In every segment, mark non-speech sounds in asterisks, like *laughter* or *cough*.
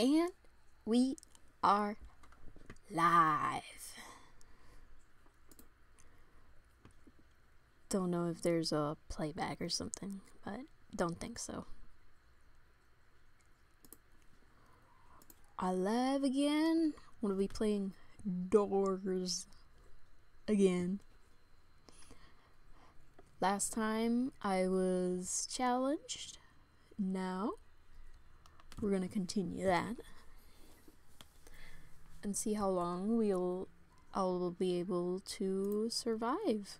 And we are live. Don't know if there's a playback or something, but don't think so. I live again. We'll be playing Doors again. Last time I was challenged. Now we're gonna continue that and see how long we'll I'll be able to survive.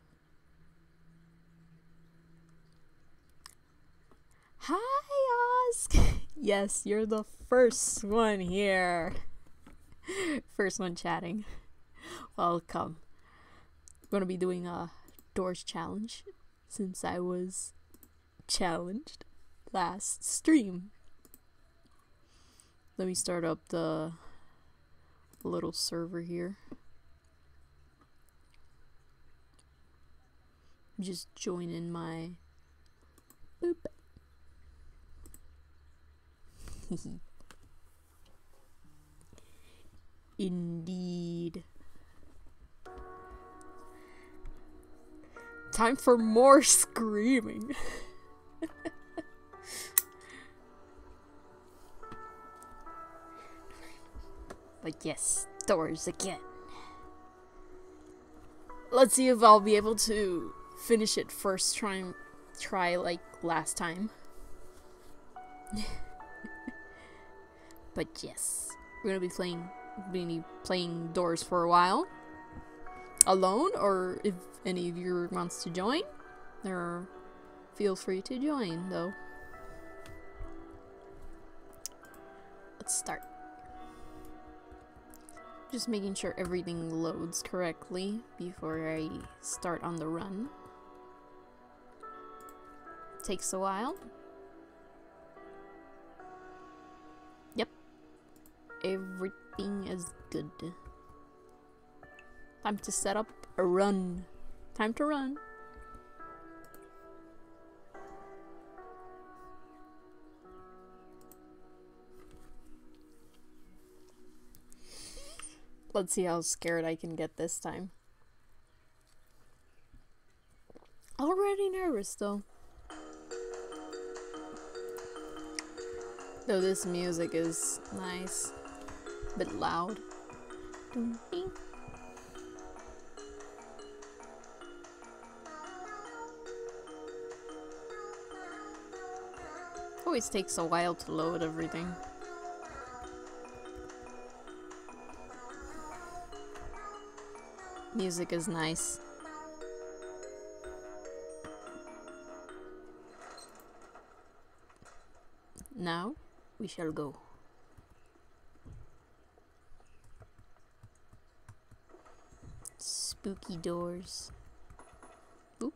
Hi, Osk. *laughs* yes, you're the first one here. *laughs* First one chatting. Welcome. I'm gonna be doing a doors challenge since I was challenged last stream. Let me start up the little server here. Just join in my boop. *laughs* Indeed. Time for more *laughs* screaming. *laughs* but yes, doors again. Let's see if I'll be able to finish it first try try like last time. *laughs* but yes, we're gonna be playing gonna be playing Doors for a while. Alone, or if any of you wants to join, or feel free to join though. Let's start. Just making sure everything loads correctly before I start on the run. Takes a while. Yep. Everything is good. Time to set up a run. Time to run. Let's see how scared I can get this time. Already nervous though. Though this music is nice, a bit loud. Always takes a while to load everything. Music is nice. Now we shall go. Spooky doors. Oop.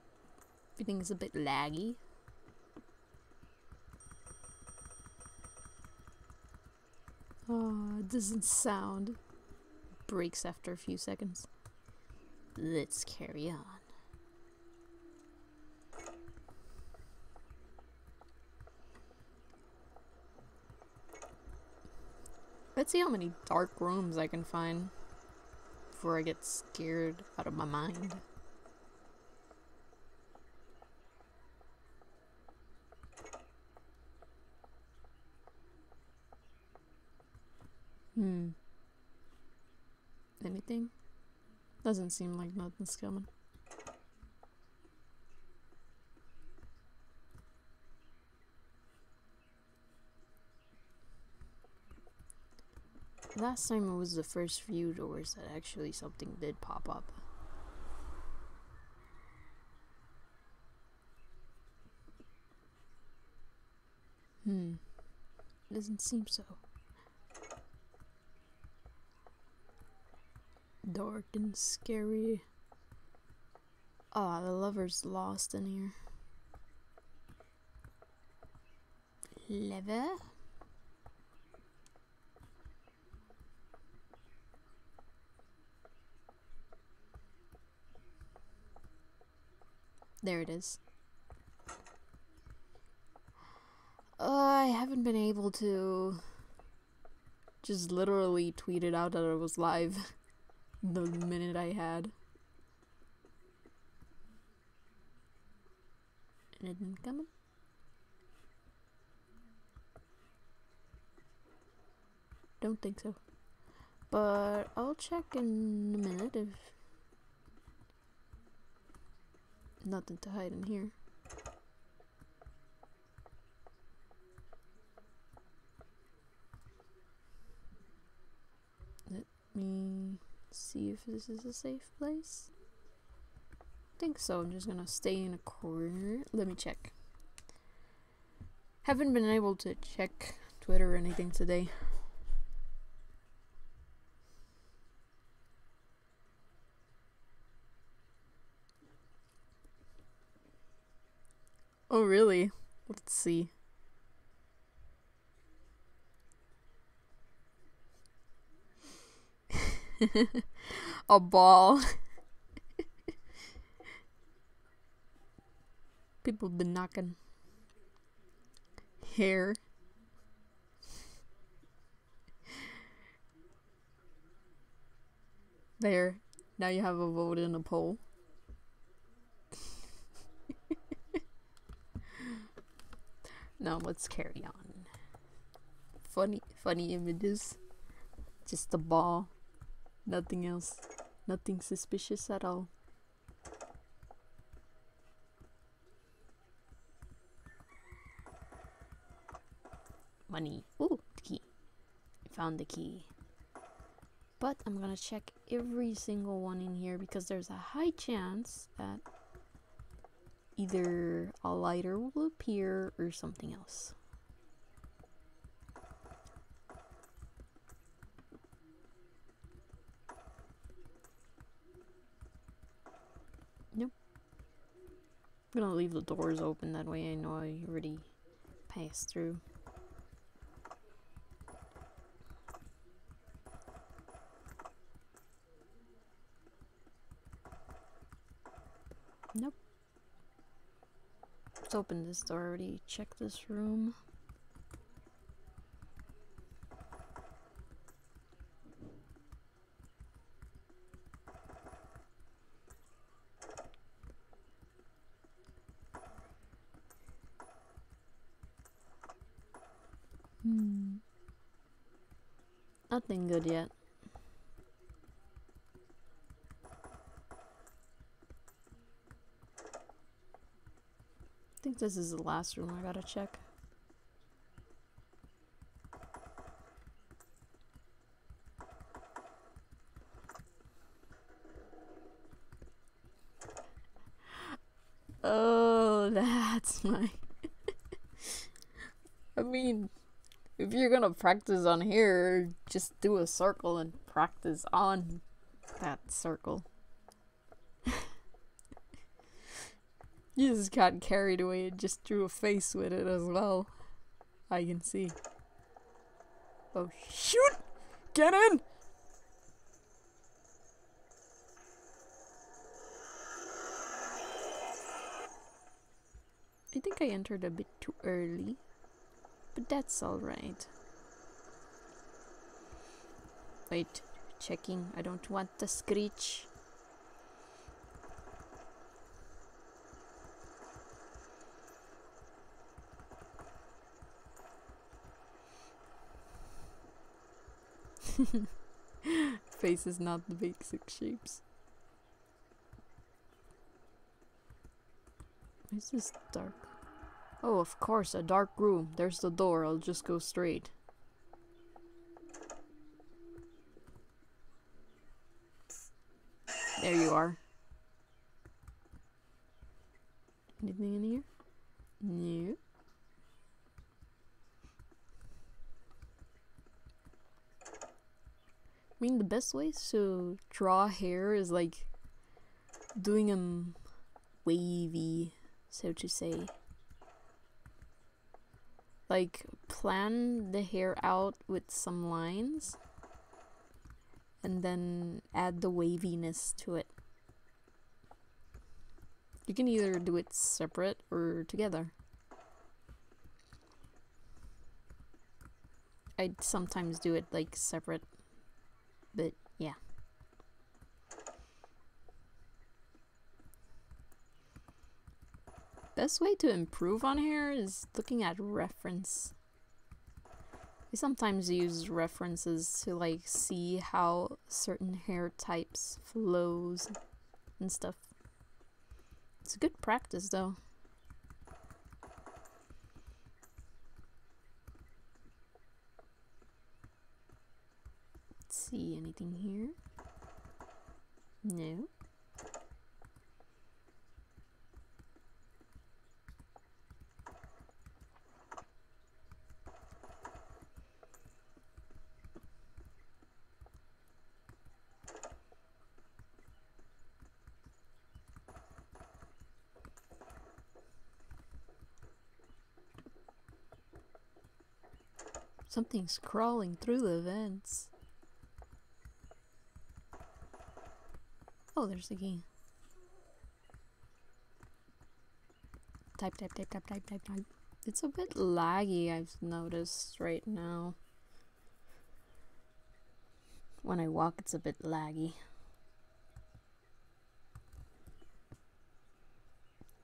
Everything's a bit laggy. Oh, it doesn't sound. Breaks after a few seconds. Let's carry on. Let's see how many dark rooms I can find before I get scared out of my mind. Hmm. Anything? Doesn't seem like nothing's coming. Last time it was the first few doors that actually something did pop up. Hmm. Doesn't seem so. Dark and scary. Ah, the lover's lost in here. Lever? There it is. Uh, I haven't been able to just literally tweeted out that it was live *laughs* the minute I had. And it didn't come. Don't think so. But I'll check in a minute if nothing to hide in here. Let me see if this is a safe place. I think so. I'm just gonna stay in a corner. Let me check. Haven't been able to check Twitter or anything today. Oh, really? Let's see. *laughs* a ball. People been knocking hair. There. Now you have a vote in a poll. *laughs* no, let's carry on. Funny funny images. Just a ball. Nothing else. Nothing suspicious at all. Money. Ooh, the key. Found the key. But I'm gonna check every single one in here because there's a high chance that either a lighter will appear or something else. Nope. I'm gonna leave the doors open that way I know I already passed through. Nope. Let's open this door already. Check this room. Hmm. Nothing good yet. I think this is the last room I gotta check. Oh, that's my. I mean, if you're gonna practice on here, just do a circle and practice on that circle. *laughs* you just got carried away and just drew a face with it as well. I can see. Oh, shoot! Get in! I think I entered a bit too early. But that's alright. Wait, checking. I don't want the screech. *laughs* Face is not the basic shapes. Is this dark? Oh, of course, a dark room. There's the door. I'll just go straight. There you are. Anything in here? No. I mean, the best way to draw hair is like doing them wavy, so to say like plan the hair out with some lines and then add the waviness to it. You can either do it separate or together. I sometimes do it like separate, but yeah. Best way to improve on hair is looking at reference. I sometimes use references to like see how certain hair types flows and stuff. It's a good practice though. Let's see anything here? No. Something's crawling through the vents. Oh, there's the key. Type, type, type, type, type, type, type. It's a bit laggy, I've noticed right now. When I walk, it's a bit laggy.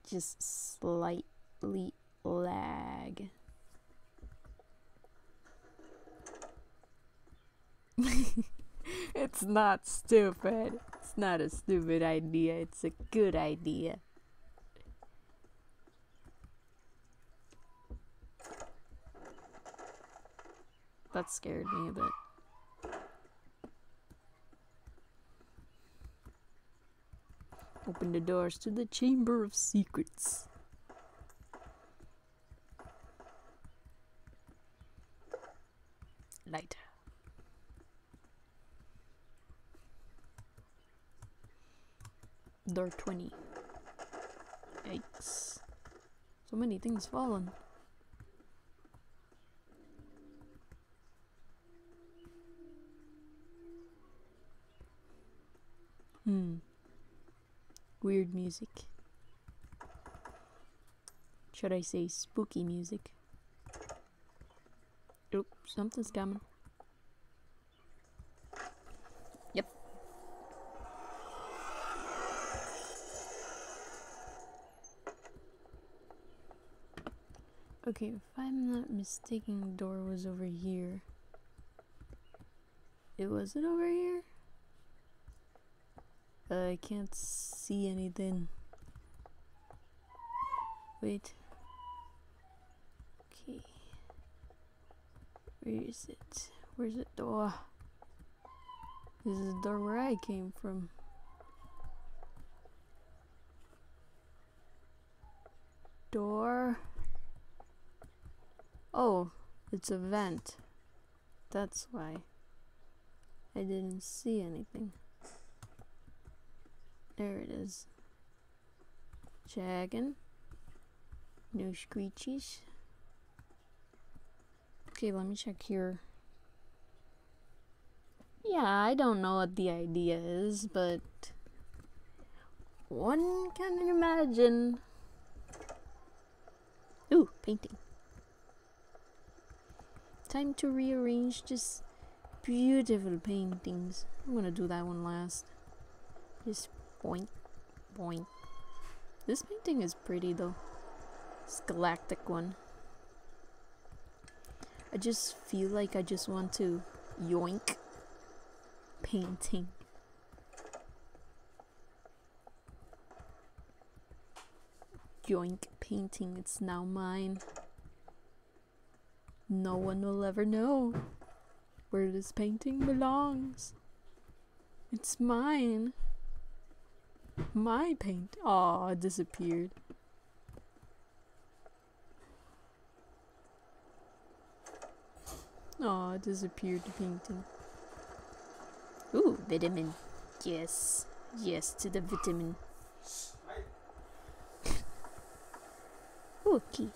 Just slightly lag. *laughs* it's not stupid. It's not a stupid idea. It's a good idea. That scared me a bit. Open the doors to the Chamber of Secrets. Light. Door 20. Yikes. So many things fallen. Hmm. Weird music. Should I say spooky music? Oh, something's coming. Okay, if I'm not mistaken, the door was over here. It wasn't over here? Uh, I can't see anything. Wait. Okay. Where is it? Where's the door? This is the door where I came from. Door. Oh, it's a vent. That's why. I didn't see anything. There it is. Checking. No screeches. Okay, let me check here. Yeah, I don't know what the idea is, but one can imagine. Ooh, painting. Time to rearrange this beautiful paintings. I'm gonna do that one last. Just point, point. This painting is pretty though. This galactic one. I just feel like I just want to yoink painting. Yoink painting, it's now mine. No one will ever know where this painting belongs. It's mine. My paint. Aw, it disappeared. Aw, it disappeared the painting. Ooh, vitamin. Yes. Yes to the vitamin. Okay.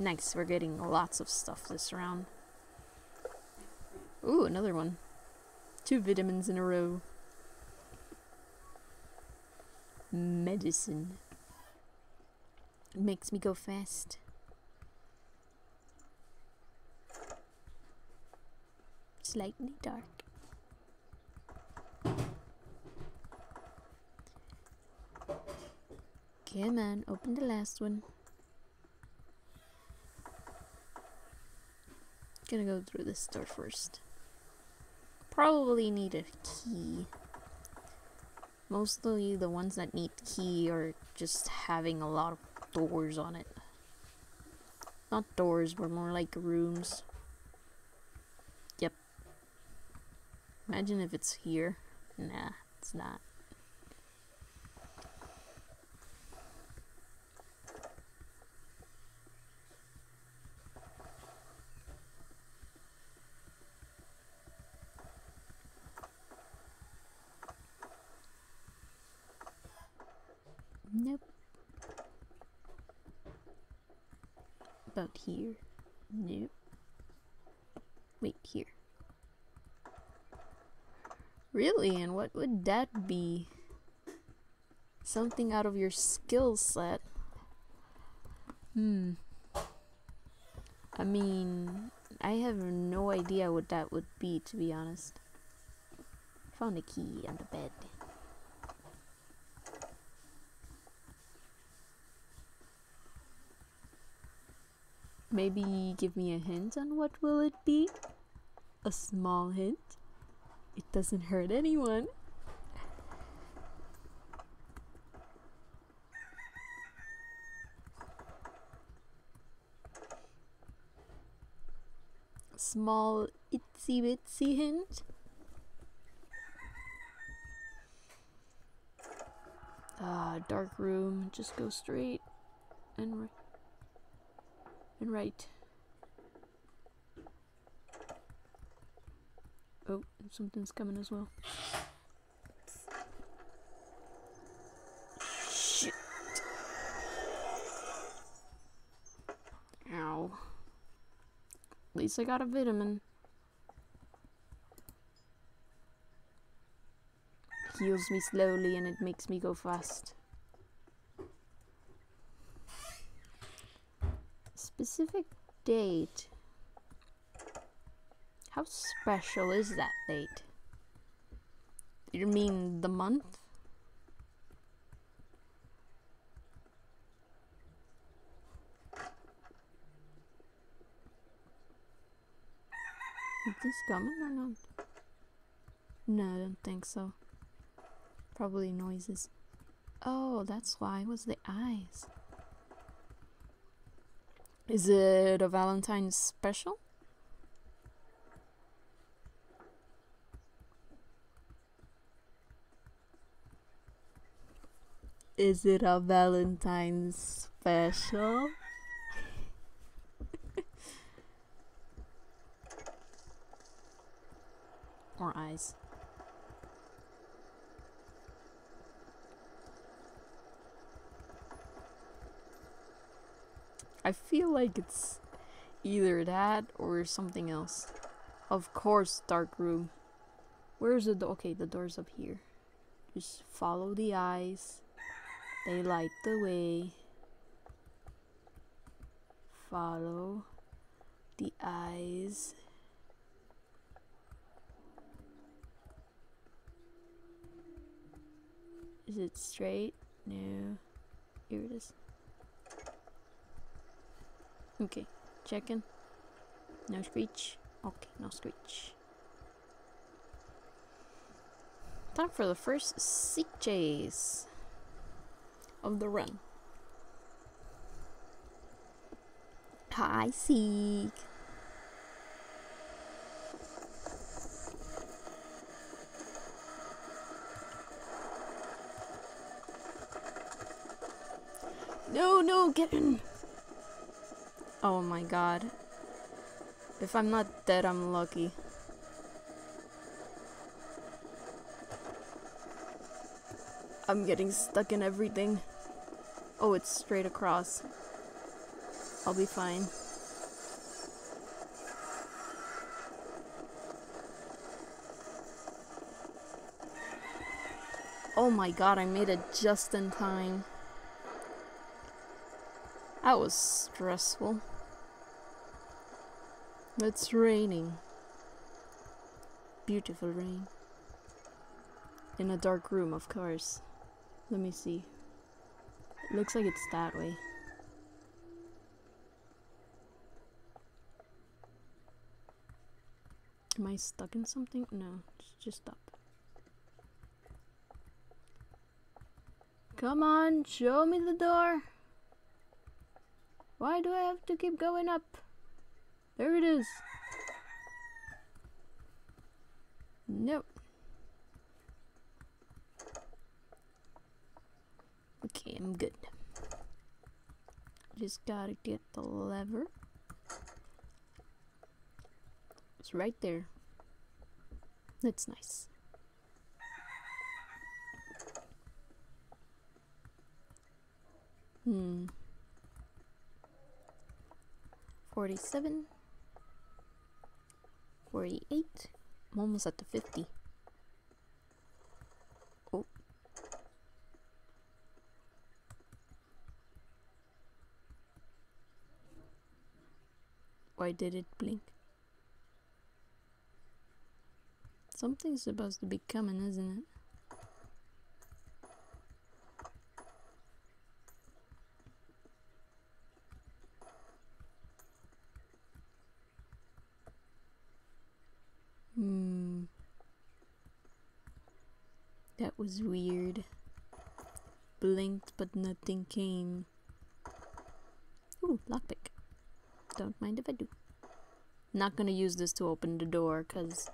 Nice, we're getting lots of stuff this round. Ooh, another one. Two vitamins in a row. Medicine. It makes me go fast. slightly dark. Come on, open the last one. Gonna go through this door first. Probably need a key. Mostly the ones that need key are just having a lot of doors on it. Not doors, but more like rooms. Yep. Imagine if it's here. Nah, it's not. Nope. About here. Nope. Wait, here. Really? And what would that be? Something out of your skill set? Hmm. I mean, I have no idea what that would be, to be honest. Found a key on the bed. Maybe give me a hint on what will it be? A small hint? It doesn't hurt anyone. Small itsy bitsy hint. Ah, dark room. Just go straight and and right. Oh, something's coming as well. Shit. Ow. At least I got a vitamin. Heals me slowly and it makes me go fast. Specific date. How special is that date? You mean the month? Is this coming or not? No, I don't think so. Probably noises. Oh, that's why. It was the eyes. Is it a Valentine's special? Is it a Valentine's special? *laughs* or eyes? I feel like it's either that or something else. Of course, dark room. Where's the door? Okay, the door's up here. Just follow the eyes. They light the way. Follow the eyes. Is it straight? No. Here it is. Okay, checking. No screech. Okay, no screech. Time for the first seek chase of the run. Hi, Seek. No, no, get in. Oh my god. If I'm not dead, I'm lucky. I'm getting stuck in everything. Oh, it's straight across. I'll be fine. Oh my god, I made it just in time. That was stressful. It's raining. beautiful rain. In a dark room, of course. Let me see. It looks like it's that way. Am I stuck in something? No, just up. Come on, show me the door. Why do I have to keep going up? There it is. Nope. Okay, I'm good. Just gotta get the lever. It's right there. That's nice. Hmm. 47. 48. I'm almost at the 50. Why did it blink? Something's supposed to be coming, isn't it? Hmm. That was weird. Blinked, but nothing came. Ooh, lockpick. Don't mind if I do. Not gonna use this to open the door, because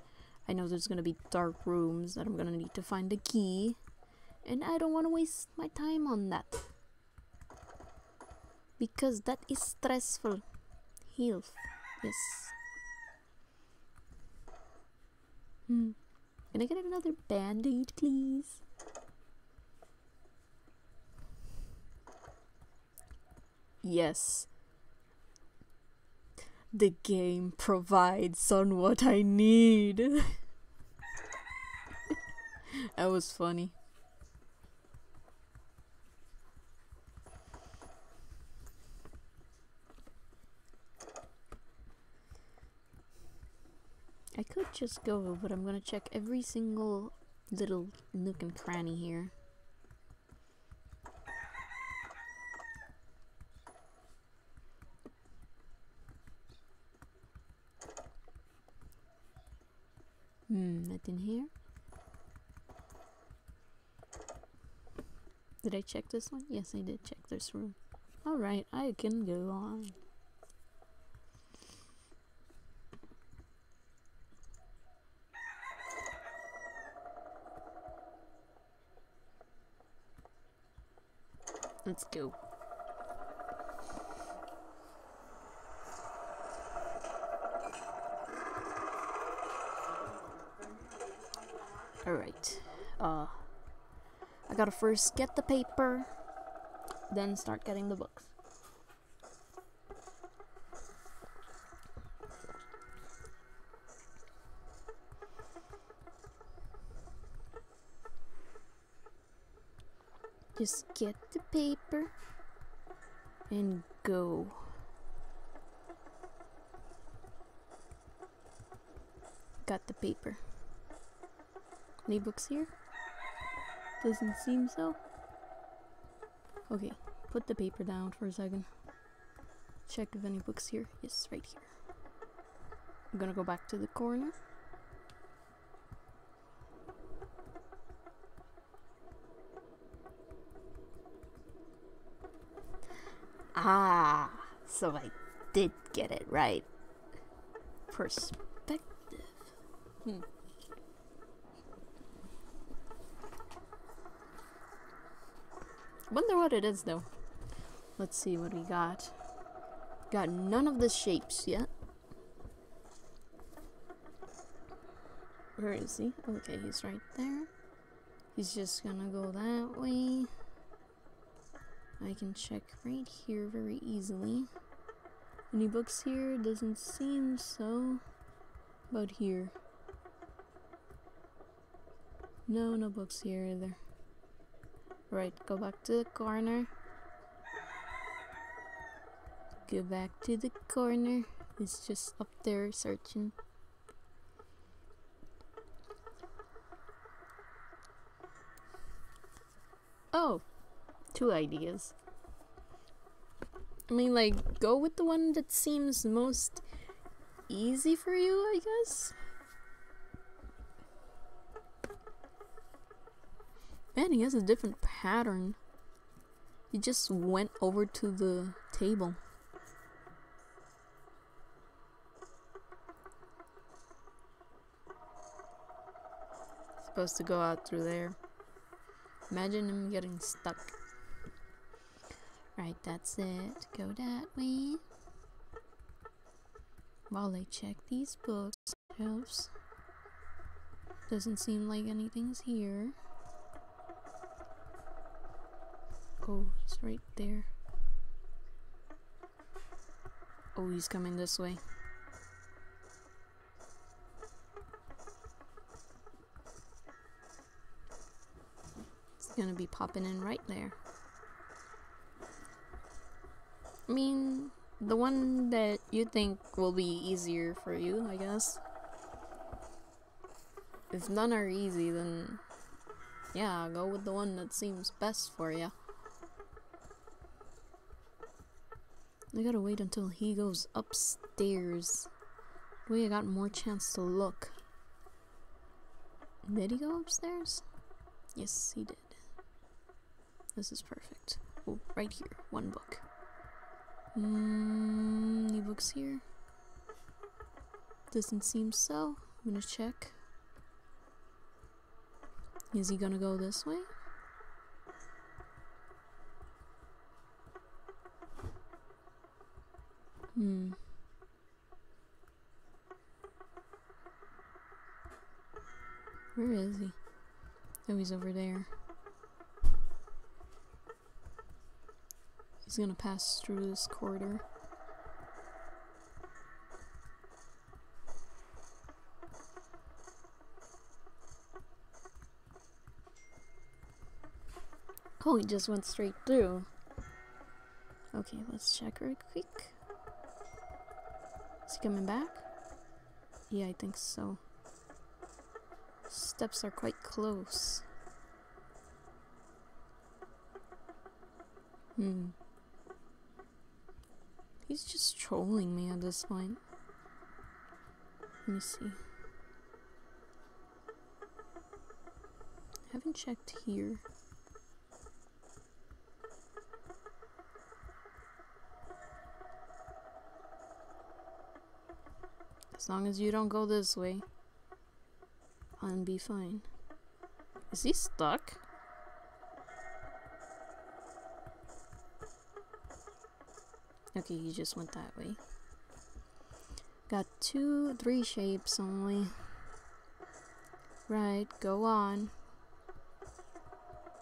I know there's gonna be dark rooms that I'm gonna need to find the key. And I don't want to waste my time on that. Because that is stressful. Health. Yes. Hmm. Can I get another band-aid, please? Yes. The game provides on what I need. *laughs* that was funny. I could just go, but I'm gonna check every single little nook and cranny here. Hmm, nothing here. Did I check this one? Yes, I did check this room. Alright, I can go on. Let's go. Alright. Uh I gotta first get the paper, then start getting the books. Just get the paper and go. Got the paper. Any books here? Doesn't seem so. Okay, put the paper down for a second. Check if any books here. Yes, right here. I'm gonna go back to the corner. Ah, so I did get it right. Perspective. Hmm. Wonder what it is though. Let's see what we got. Got none of the shapes yet. Where is he? Okay, he's right there. He's just gonna go that way. I can check right here very easily. Any books here? Doesn't seem so. About here. No, no books here either. Right, go back to the corner. Go back to the corner. It's just up there searching. Oh, two ideas. I mean, like, go with the one that seems most easy for you, I guess? Man, he has a different pattern. He just went over to the table. Supposed to go out through there. Imagine him getting stuck. Right, that's it. Go that way. While I check these books shelves. Doesn't seem like anything's here. Oh, he's right there. Oh, he's coming this way. It's gonna be popping in right there. I mean, the one that you think will be easier for you, I guess. If none are easy, then yeah, go with the one that seems best for you. I gotta wait until he goes upstairs. Way I got more chance to look. Did he go upstairs? Yes, he did. This is perfect. Oh, right here, one book. Mm, any books here? Doesn't seem so. I'm gonna check. Is he gonna go this way? Hmm. Where is he? Oh, he's over there. He's gonna pass through this corridor. Oh, he just went straight through. Okay, let's check right quick. He coming back? Yeah, I think so. Steps are quite close. Hmm. He's just trolling me at this point. Let me see. Haven't checked here. As long as you don't go this way, I'll be fine. Is he stuck? Okay, he just went that way. Got two, three shapes only. Right, go on.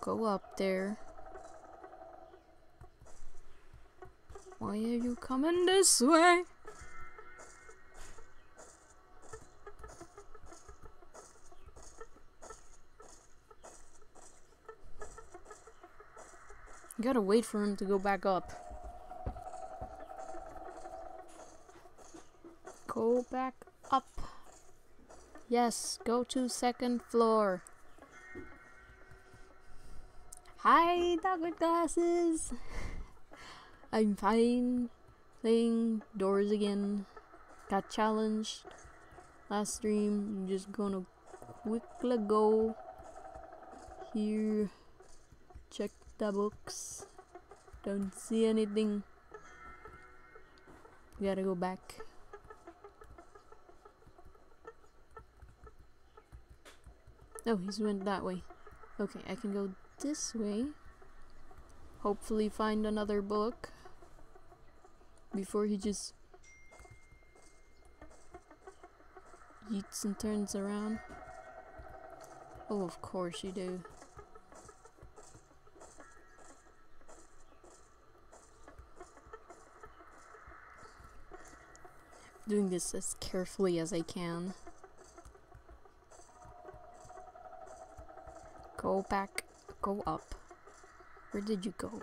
Go up there. Why are you coming this way? Gotta wait for him to go back up. Go back up. Yes, go to second floor. Hi, dog with glasses. *laughs* I'm fine. Playing doors again. Got challenged last stream. I'm just gonna quickly go here. Check the books. Don't see anything. Gotta go back. Oh, he's went that way. Okay, I can go this way. Hopefully find another book. Before he just yeets and turns around. Oh, of course you do. Doing this as carefully as I can. Go back. Go up. Where did you go?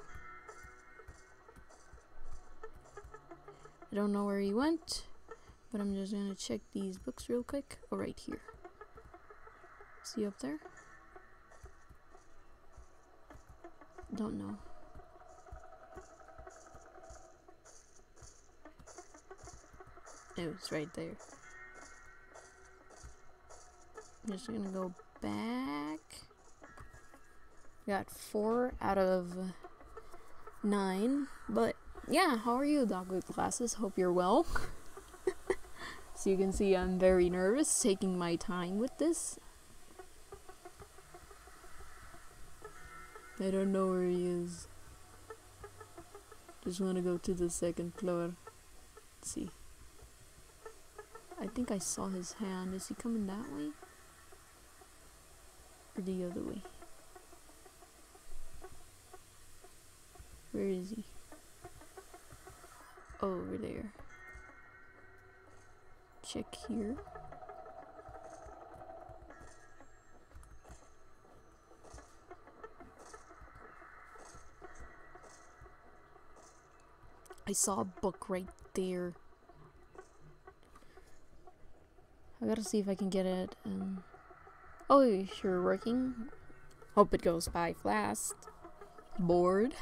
I don't know where he went, but I'm just gonna check these books real quick. Oh, right here. See up there? don't know. It was right there. I'm just gonna go back. Got four out of nine. But yeah, how are you, dog with glasses? Hope you're well. *laughs* so you can see I'm very nervous taking my time with this. I don't know where he is. Just want to go to the second floor. Let's see. I think I saw his hand. Is he coming that way? Or the other way? Where is he? Oh, over there. Check here. I saw a book right there. I gotta see if I can get it. Um, oh, sure, working. Hope it goes by fast. Bored.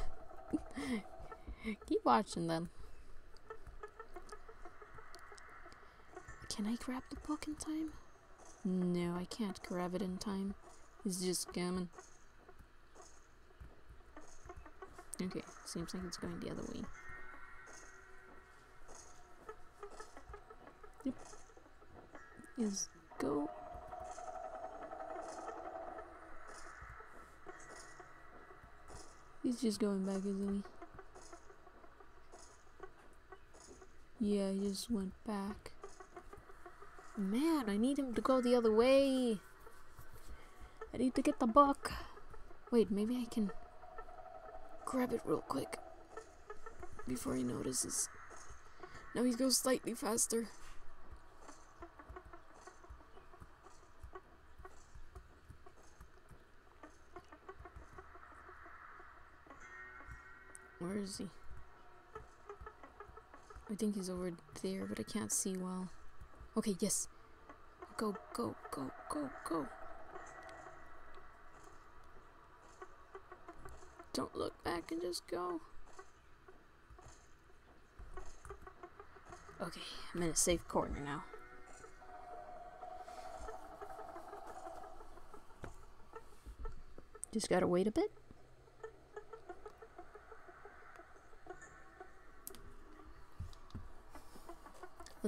*laughs* Keep watching then. Can I grab the book in time? No, I can't grab it in time. It's just coming. Okay, seems like it's going the other way. Yep. Is go. He's just going back, isn't he? Yeah, he just went back. Man, I need him to go the other way. I need to get the book. Wait, maybe I can grab it real quick before he notices. Now he goes slightly faster. He? I think he's over there, but I can't see well. Okay, yes. Go, go, go, go, go. Don't look back and just go. Okay, I'm in a safe corner now. Just gotta wait a bit.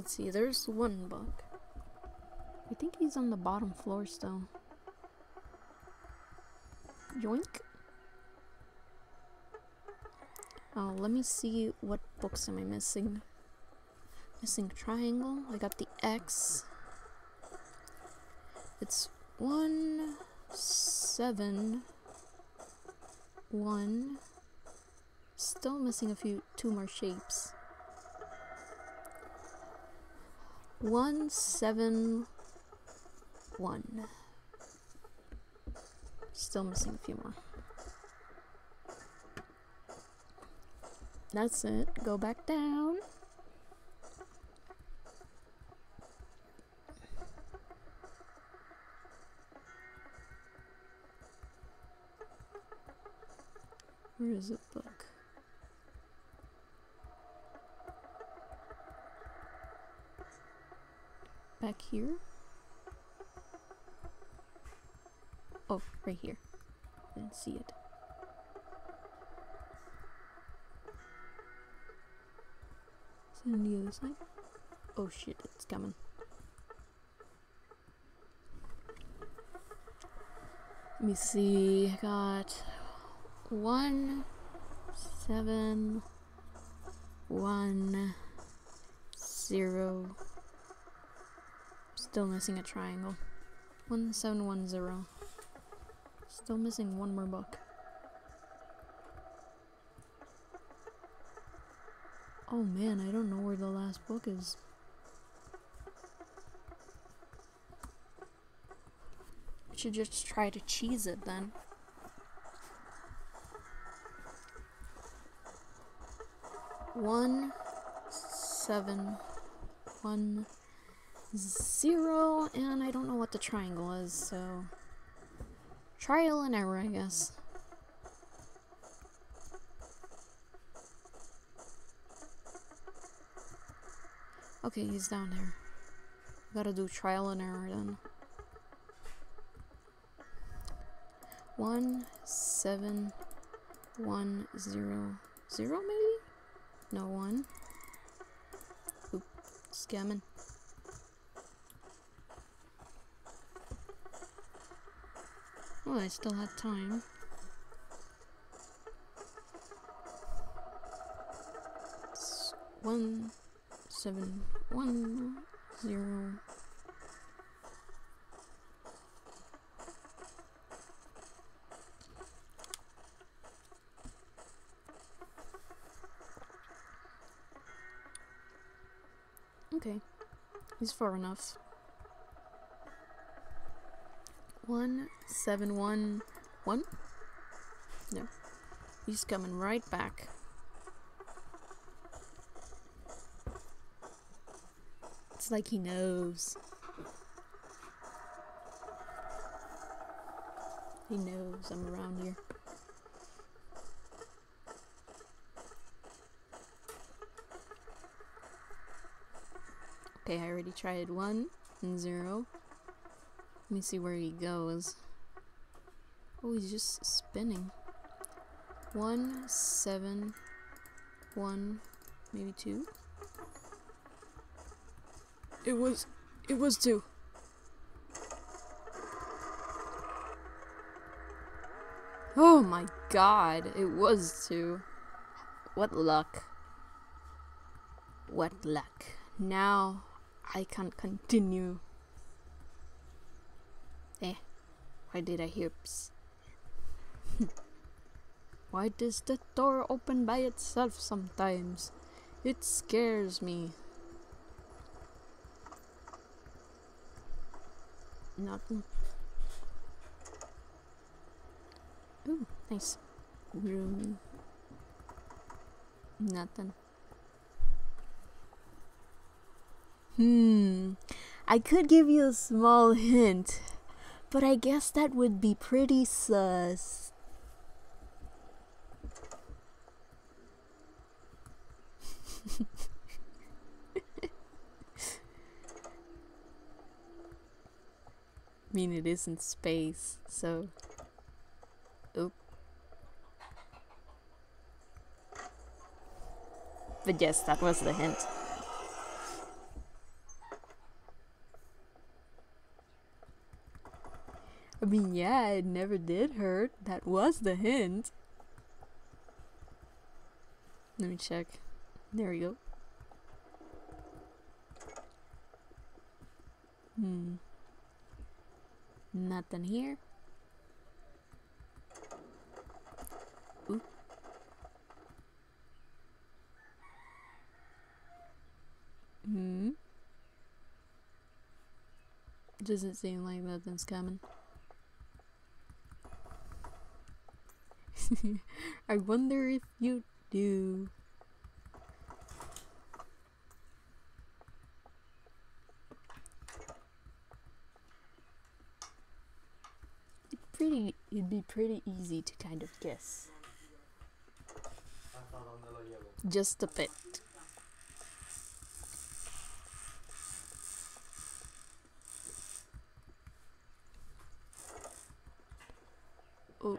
Let's see, there's one bug. I think he's on the bottom floor still. Yoink. Oh, let me see what books am I missing. Missing triangle. I got the X. It's one, seven, one. Still missing a few, two more shapes. One, seven, one. Still missing a few more. That's it. Go back down. Where is it book? Back here? Oh, right here. Didn't see it. Is it on the other side? Oh shit, it's coming. Let me see. I got one, seven, one, zero. Still missing a triangle. One, seven, one, zero. Still missing one more book. Oh man, I don't know where the last book is. Should just try to cheese it then. One, seven, one, zero, and I don't know what the triangle is, so trial and error, I guess. Okay, he's down here. Gotta do trial and error then. One, seven, one, zero, zero maybe? No, one. Oop, scamming. Oh, I still had time. One seven one zero Okay, he's far enough. One seven one one. No, he's coming right back. It's like he knows. He knows I'm around here. Okay, I already tried one and zero. Let me see where he goes. Oh, he's just spinning. One, seven, one, maybe two. It was, it was two. Oh my god, it was two. What luck. What luck. Now I can't continue. Eh, why did I hear ps? *laughs* why does the door open by itself sometimes? It scares me. Nothing. Ooh, nice. Room. Nothing. Hmm. I could give you a small hint, but I guess that would be pretty sus. I *laughs* mean, it is in space, so. Oop. But yes, that was the hint. I mean, yeah, it never did hurt. That was the hint. Let me check. There we go. Hmm. Nothing here. Ooh. Hmm. Doesn't seem like nothing's coming. *laughs* I wonder if you do. It'd pretty it'd be pretty easy to kind of guess. Just a bit. Oh.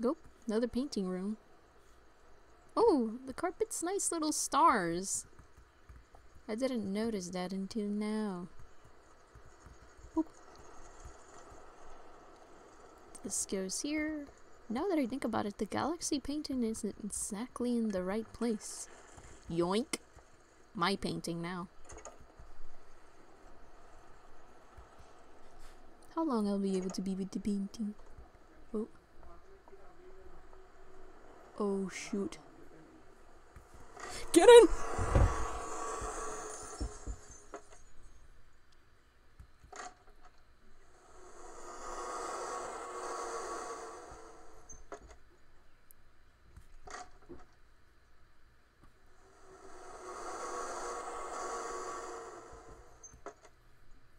Go. Another painting room. Oh, the carpet's nice little stars. I didn't notice that until now. This goes here. Now that I think about it, the galaxy painting isn't exactly in the right place. Yoink. My painting now. How long I'll be able to be with the painting? Oh. Oh shoot. Get in!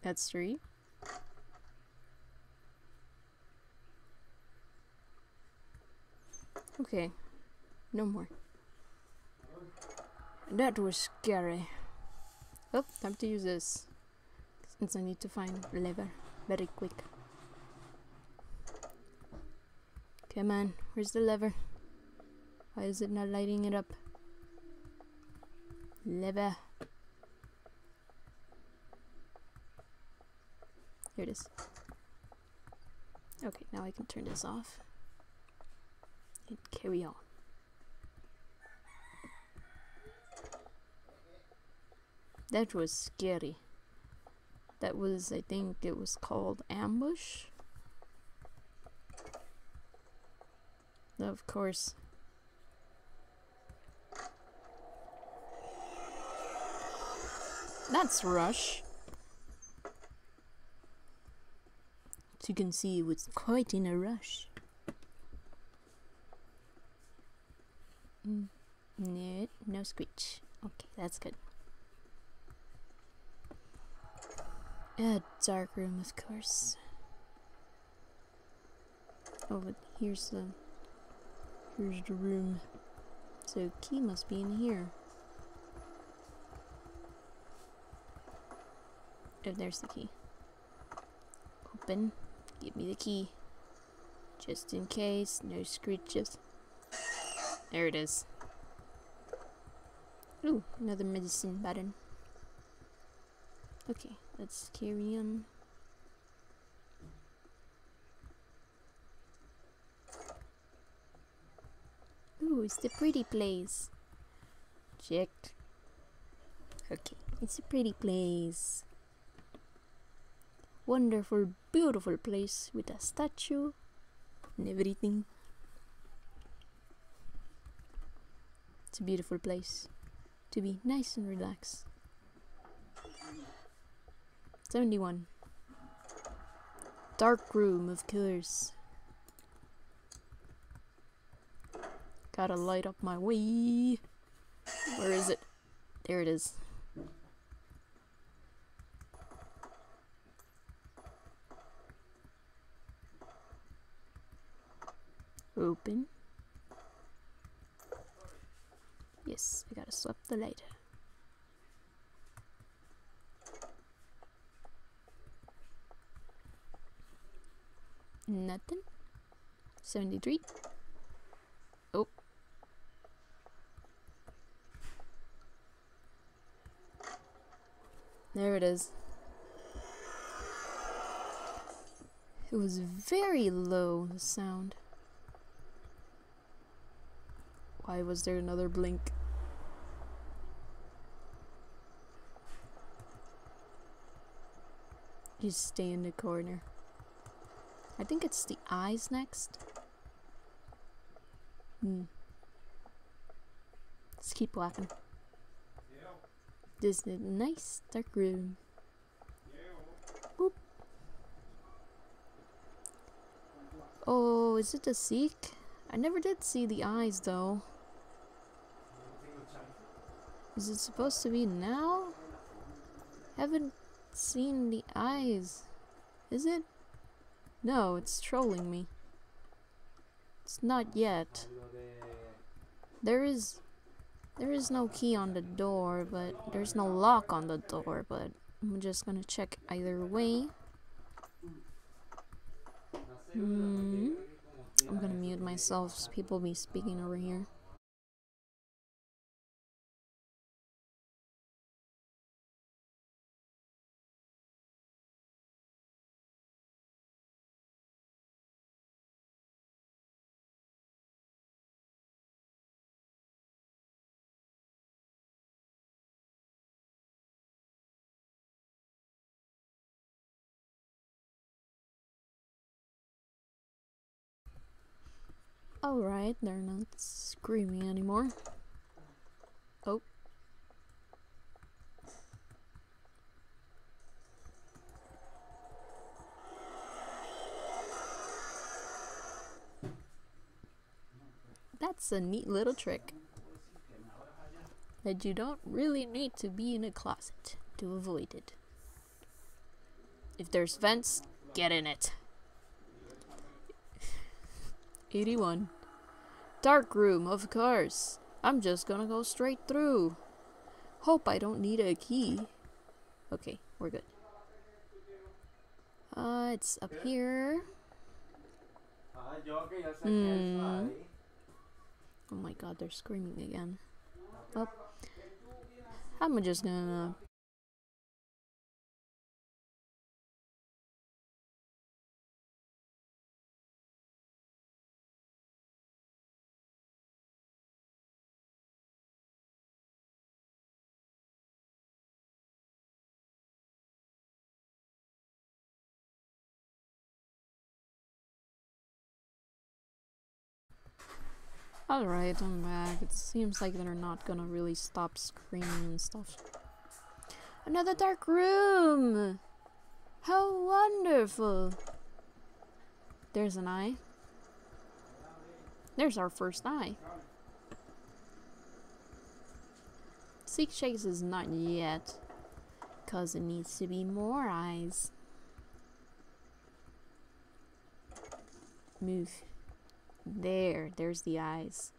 That's three. Okay. No more. That was scary. Oh, time to use this. Since I need to find lever very quick. Come on, where's the lever? Why is it not lighting it up? Lever. Here it is. Okay, now I can turn this off and carry on. That was scary. That was, I think it was called Ambush. Of course. That's Rush. As you can see, it was quite in a rush. Mm. No, no screech. Okay, that's good. A dark room, of course. Oh, but here's the here's the room. So key must be in here. Oh, there's the key. Open. Give me the key. Just in case. No screeches. There it is. Ooh, another medicine button. Okay, let's carry on. Um. Ooh, it's the pretty place. Checked. Okay, it's a pretty place. Wonderful, beautiful place with a statue and everything. It's a beautiful place to be nice and relaxed. 71. Dark room of killers. Gotta light up my way. Where is it? There it is. Open. Yes, I gotta swap the light. Nothing. 73. Oh. There it is. It was very low, the sound. Why was there another blink? Just stay in the corner. I think it's the eyes next. Hmm. Let's keep walking. This is a nice dark room. Oh, is it a seek? I never did see the eyes though. Is it supposed to be now? Haven't seen the eyes. Is it? No, it's trolling me. It's not yet. There is there is no key on the door, but there's no lock on the door, but I'm just gonna check either way. Hmm. I'm gonna mute myself, people be speaking over here. Alright, they're not screaming anymore. Oh. That's a neat little trick. That you don't really need to be in a closet to avoid it. If there's vents, get in it. 81. Dark room, of course. I'm just gonna go straight through. Hope I don't need a key. Okay, we're good. Uh, it's up here. Hmm. Oh my god, they're screaming again. Oh. I'm just gonna Alright, I'm back. It seems like they're not gonna really stop screaming and stuff. Another dark room! How wonderful! There's an eye. There's our first eye. Seek Chase is not yet. Cause it needs to be more eyes. Move. There, there's the eyes.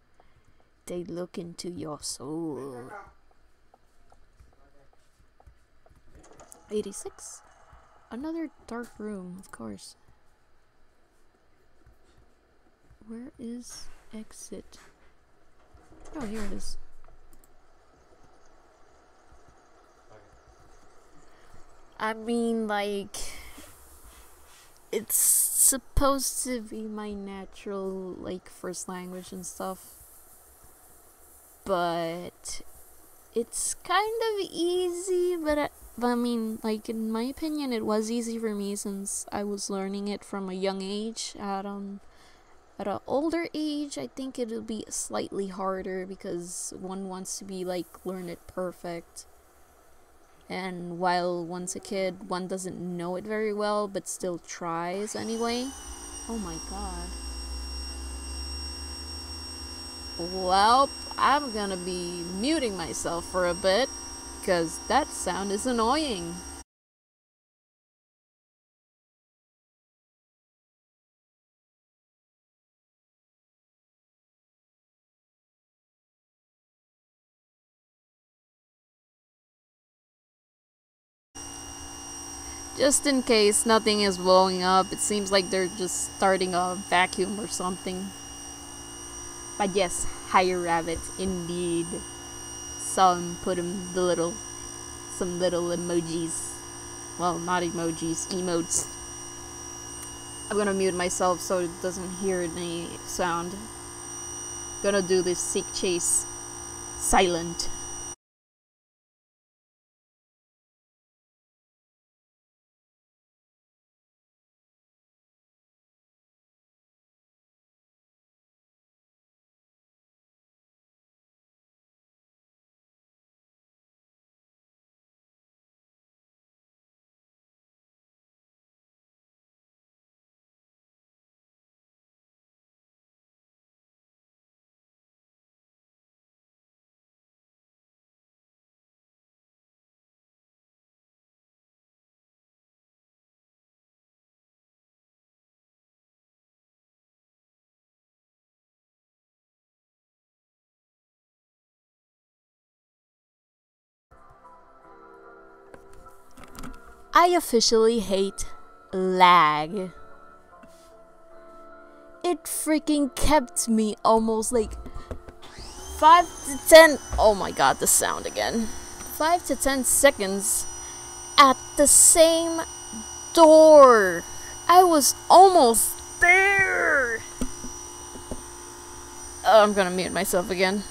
They look into your soul. 86. Another dark room, of course. Where is exit? Oh, here it is. I mean, like, it's supposed to be my natural, like, first language and stuff. But it's kind of easy, but I, but I mean, like, in my opinion, it was easy for me since I was learning it from a young age. At, um, at an older age, I think it'll be slightly harder because one wants to be, like, learn it perfect and while one's a kid, one doesn't know it very well, but still tries anyway. Oh my god. Well, I'm gonna be muting myself for a bit, because that sound is annoying. Just in case nothing is blowing up, it seems like they're just starting a vacuum or something. But yes, higher rabbits indeed. Some put them the little, some little emojis. Well, not emojis, emotes. I'm gonna mute myself so it doesn't hear any sound. Gonna do this seek chase silent. I officially hate lag. It freaking kept me almost like 5 to 10 oh my god the sound again. 5 to 10 seconds at the same door. I was almost there. Oh, I'm gonna mute myself again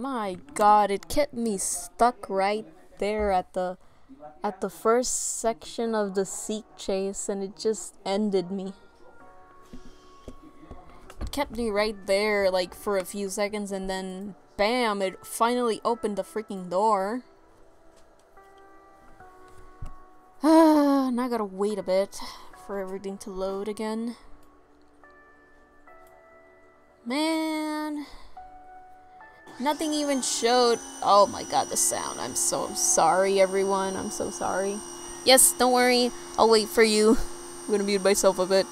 My god, it kept me stuck right there at the at the first section of the seek chase and it just ended me. it kept me right there, like, for a few seconds, and then, bam, it finally opened the freaking door. *sighs* Ah, now I gotta wait a bit for everything to load again. Man. Nothing even showed. Oh my god, the sound. I'm so sorry, everyone. I'm so sorry. Yes, don't worry. I'll wait for you. *laughs* I'm gonna mute myself a bit.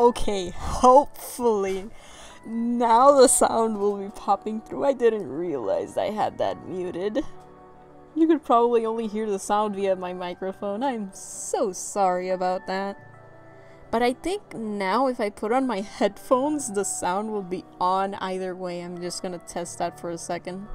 Okay, hopefully. Now the sound will be popping through. I didn't realize I had that muted. You could probably only hear the sound via my microphone. I'm so sorry about that. But I think now if I put on my *laughs* headphones, the sound will be on either way. I'm just gonna test that for a second.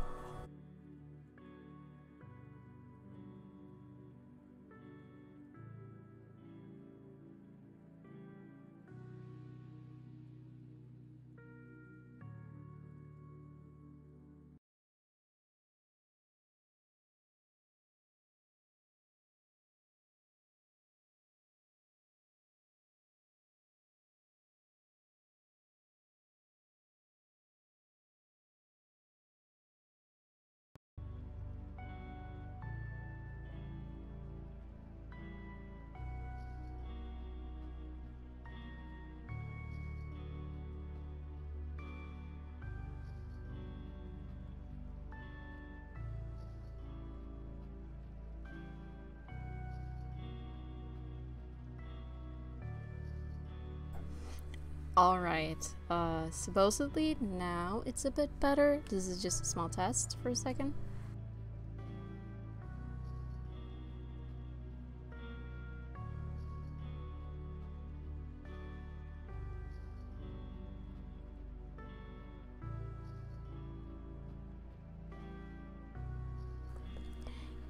Alright, uh, supposedly now it's a bit better. This is just a small test for a second.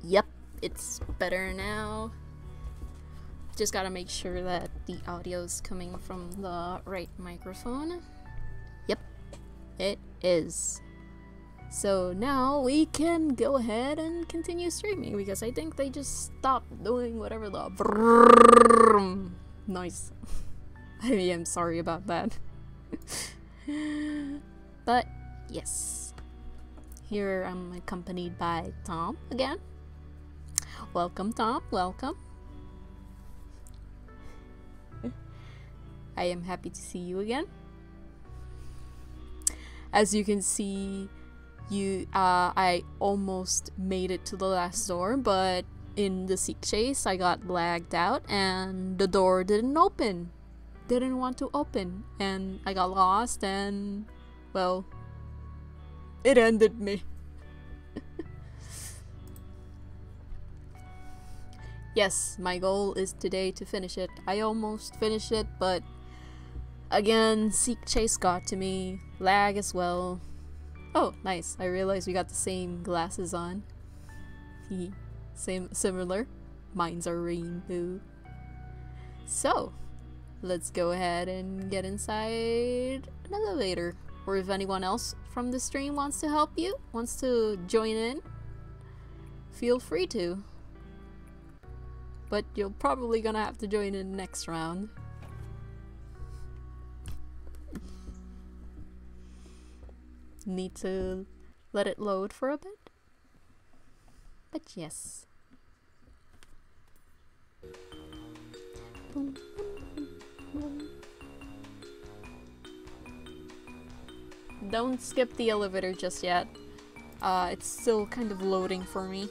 Yep, it's better now. Just gotta make sure that the audio is coming from the right microphone. Yep, it is. So now we can go ahead and continue streaming because I think they just stopped doing whatever the noise. I am sorry about that. but yes, here I'm accompanied by Tom again. Welcome, Tom. Welcome. I am happy to see you again. As you can see, you uh, I almost made it to the last door, but in the seek chase, I got lagged out and the door didn't open. Didn't want to open, and I got lost, and well, it ended me. *laughs* yes, my goal is today to finish it. I almost finished it, but Again, Seek Chase got to me. Lag as well. Oh, nice. I realized we got the same glasses on. *laughs* same, similar. Mine's are rainbow. So, let's go ahead and get inside an elevator. Or if anyone else from the stream wants to help you, wants to join in, feel free to. But you're probably gonna have to join in next round. Need to let it load for a bit. But yes. Don't skip the elevator just yet. Uh, it's still kind of loading for me.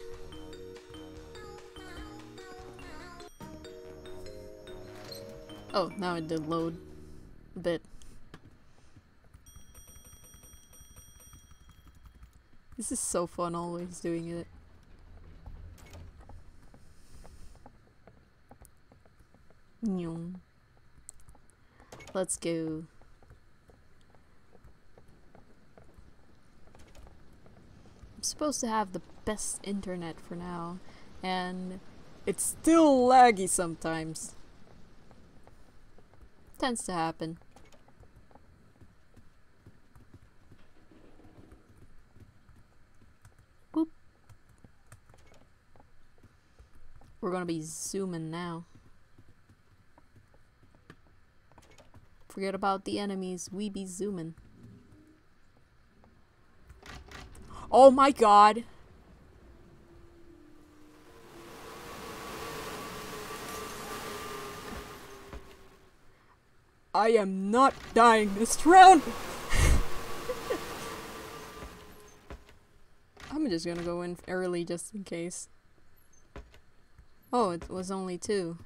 Oh, now it did load a bit. This is so fun always doing it. Let's go. I'm supposed to have the best internet for now, and it's still laggy sometimes. Tends to happen. We're gonna be zooming now. Forget about the enemies, we be zooming. Oh my god! I am not dying this round! *laughs* I'm just gonna go in early just in case. Oh, it was only two.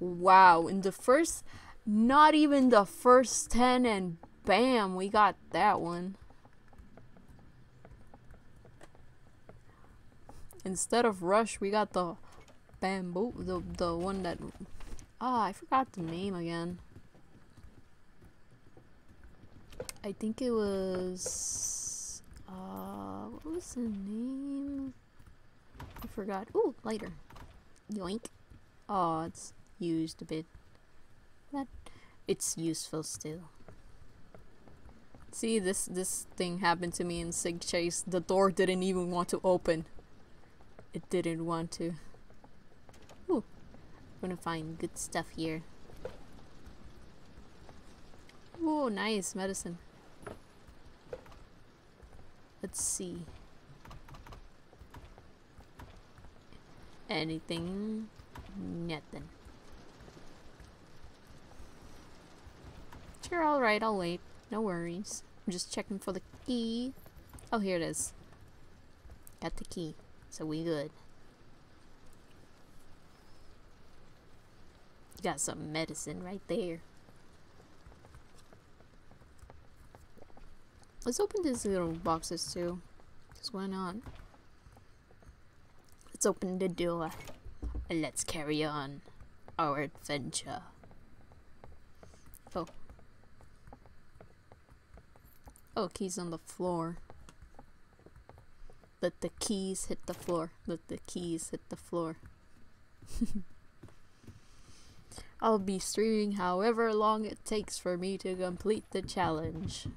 Wow, in the first Not even the first 10 and bam, we got that one. Instead of rush, we got the bamboo, the, the one that... Ah, I forgot the name again. I think it was... Uh, what was the name? I forgot. Ooh, lighter. Yoink. Oh, it's used a bit. But it's useful still. See, this this thing happened to me in Seek Chase. The door didn't even want to open. It didn't want to. Ooh, I'm gonna find good stuff here. Oh, nice medicine. Let's see. Anything? Nothing. Sure, alright, I'll wait. No worries. I'm just checking for the key. Oh, here it is. Got the key. So we good. Got some medicine right there. Let's open these little boxes too. Because why not? Let's open the door. And let's carry on our adventure. Oh. Oh, keys on the floor. Let the keys hit the floor. Let the keys hit the floor. *laughs* I'll be streaming however long it takes for me to complete the challenge.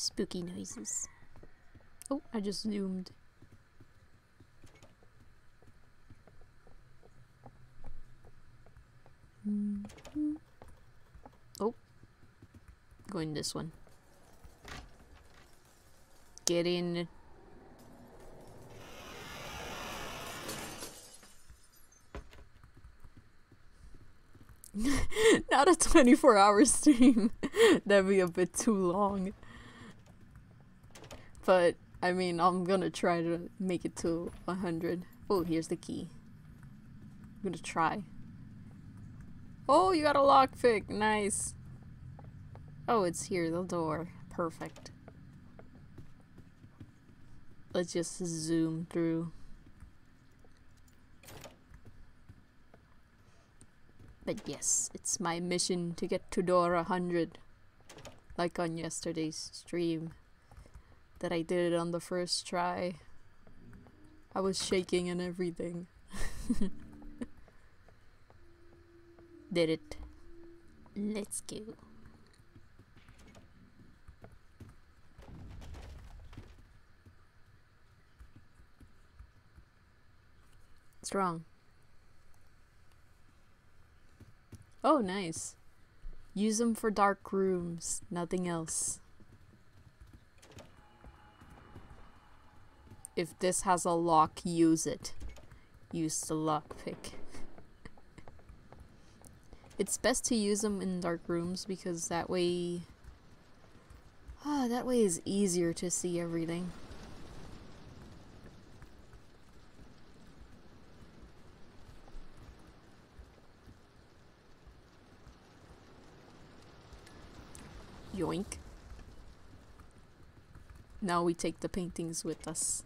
Spooky noises. Oh, I just zoomed. Mm -hmm. Oh, going this one. Get in. *laughs* Not a 24 hour stream. *laughs* That'd be a bit too long. But, I mean, I'm gonna try to make it to 100. Oh, here's the key. I'm gonna try. Oh, you got a lockpick. Nice. Oh, it's here, the door. Perfect. Let's just zoom through. But yes, it's my mission to get to door 100. Like on yesterday's stream that I did it on the first try. I was shaking and everything. *laughs* did it. Let's go. Strong. Oh, nice. Use them for dark rooms, nothing else. If this has a lock, use it. Use the lockpick. *laughs* it's best to use them in dark rooms because that way... Ah, that way is easier to see everything. Yoink. Now we take the paintings with us.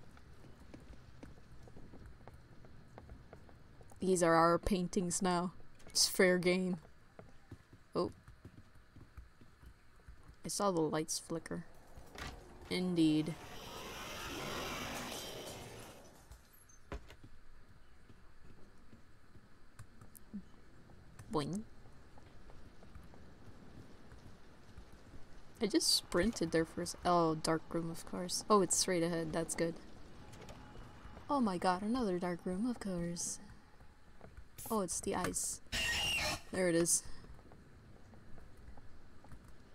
These are our paintings now. It's fair game. Oh. I saw the lights flicker. Indeed. Boing. I just sprinted there first. Oh, dark room, of course. Oh, it's straight ahead. That's good. Oh my god, another dark room, of course. Oh, it's the ice. There it is.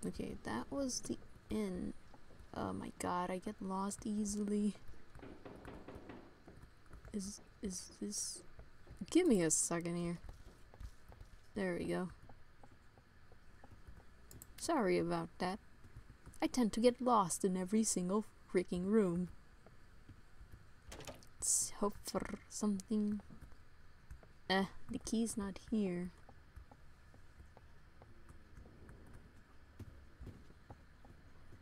Okay, that was the end. Oh my god, I get lost easily. Is is this Give me a second here. There we go. Sorry about that. I tend to get lost in every single freaking room. Let's hope for something. Eh, the key's not here.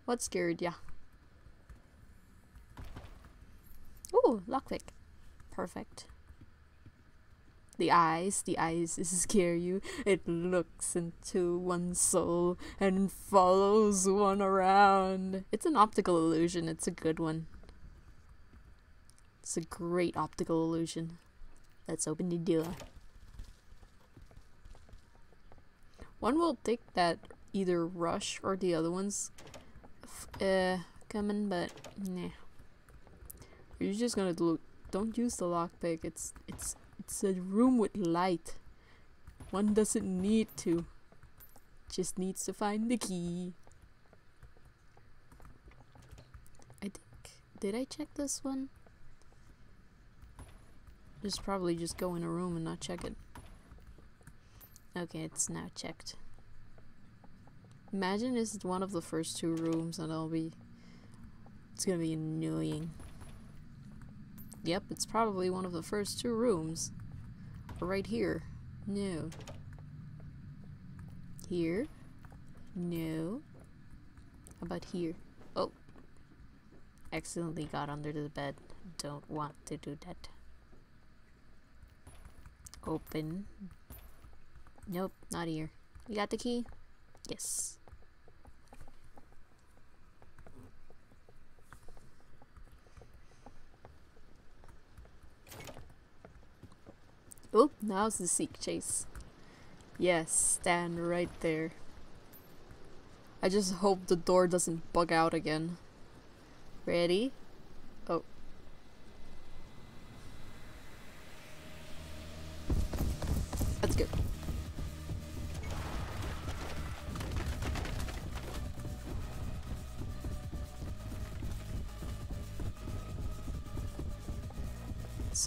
What scared ya? Ooh, lockpick. Perfect. The eyes, the eyes *laughs* scare you. It looks into one's soul and follows one around. It's an optical illusion. It's a good one. It's a great optical illusion. Let's open the door. One will take that either rush or the other ones uh, coming, but nah. You're just gonna look. Don't use the lockpick. It's it's it's a room with light. One doesn't need to. Just needs to find the key. I think. Did I check this one? Just probably just go in a room and not check it. Okay, it's now checked. Imagine it's one of the first two rooms and I'll be... It's gonna be annoying. Yep, it's probably one of the first two rooms. Right here. No. Here. No. How about here? Oh. Accidentally got under the bed. Don't want to do that. Open. Nope, not here. You got the key? Yes. Oh, now's the seek chase. Yes, stand right there. I just hope the door doesn't bug out again. Ready?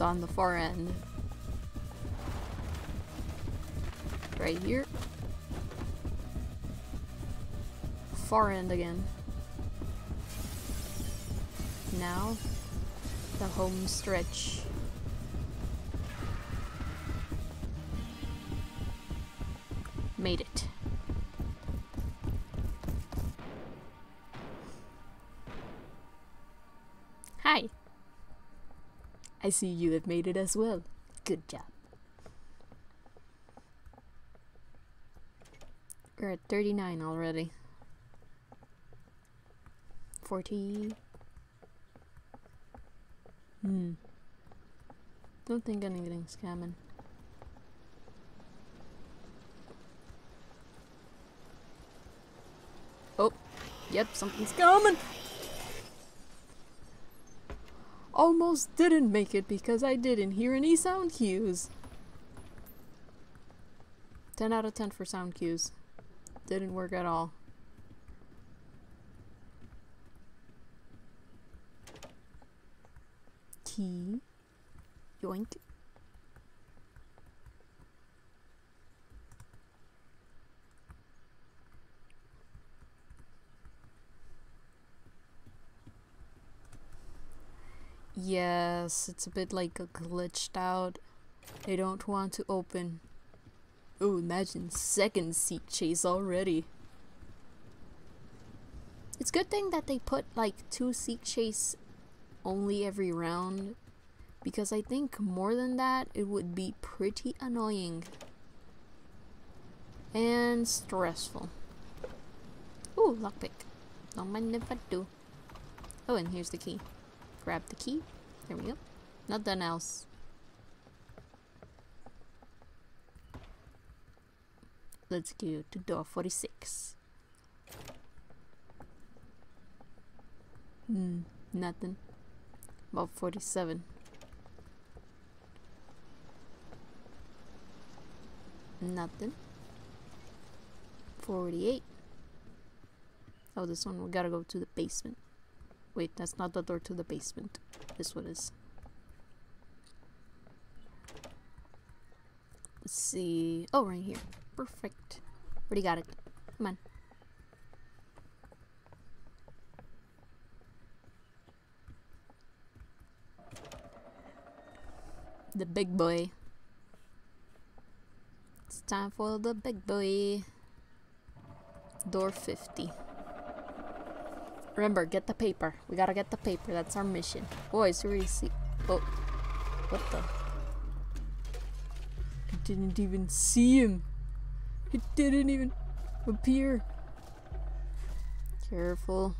On the far end. right here. Far end again. Now, the home stretch. Made it. I see you have made it as well. Good job. We're at 39 already. 40. Hmm. Don't think anything's coming. Oh, yep, something's coming! Almost didn't make it because I didn't hear any sound cues. 10 out of 10 for sound cues. Didn't work at all. Key. Yoink. Yes, it's a bit like a glitched out. They don't want to open. Oh, imagine second seek chase already. It's good thing that they put like two seek chase only every round because I think more than that it would be pretty annoying and stressful. Ooh, lockpick. Don't mind if I do. Oh, and here's the key. Grab the key. There we go. Nothing else. Let's go to door 46. Hmm, nothing. About 47. Nothing. 48. Oh, this one, we gotta go to the basement. Wait, that's not the door to the basement. This one is. Let's see. Oh, right here. Perfect. Already got it. Come on. The big boy. It's time for the big boy. Door 50. Remember, get the paper. We gotta get the paper. That's our mission. Boys, who see? Oh. What the? I didn't even see him. He didn't even appear. Careful.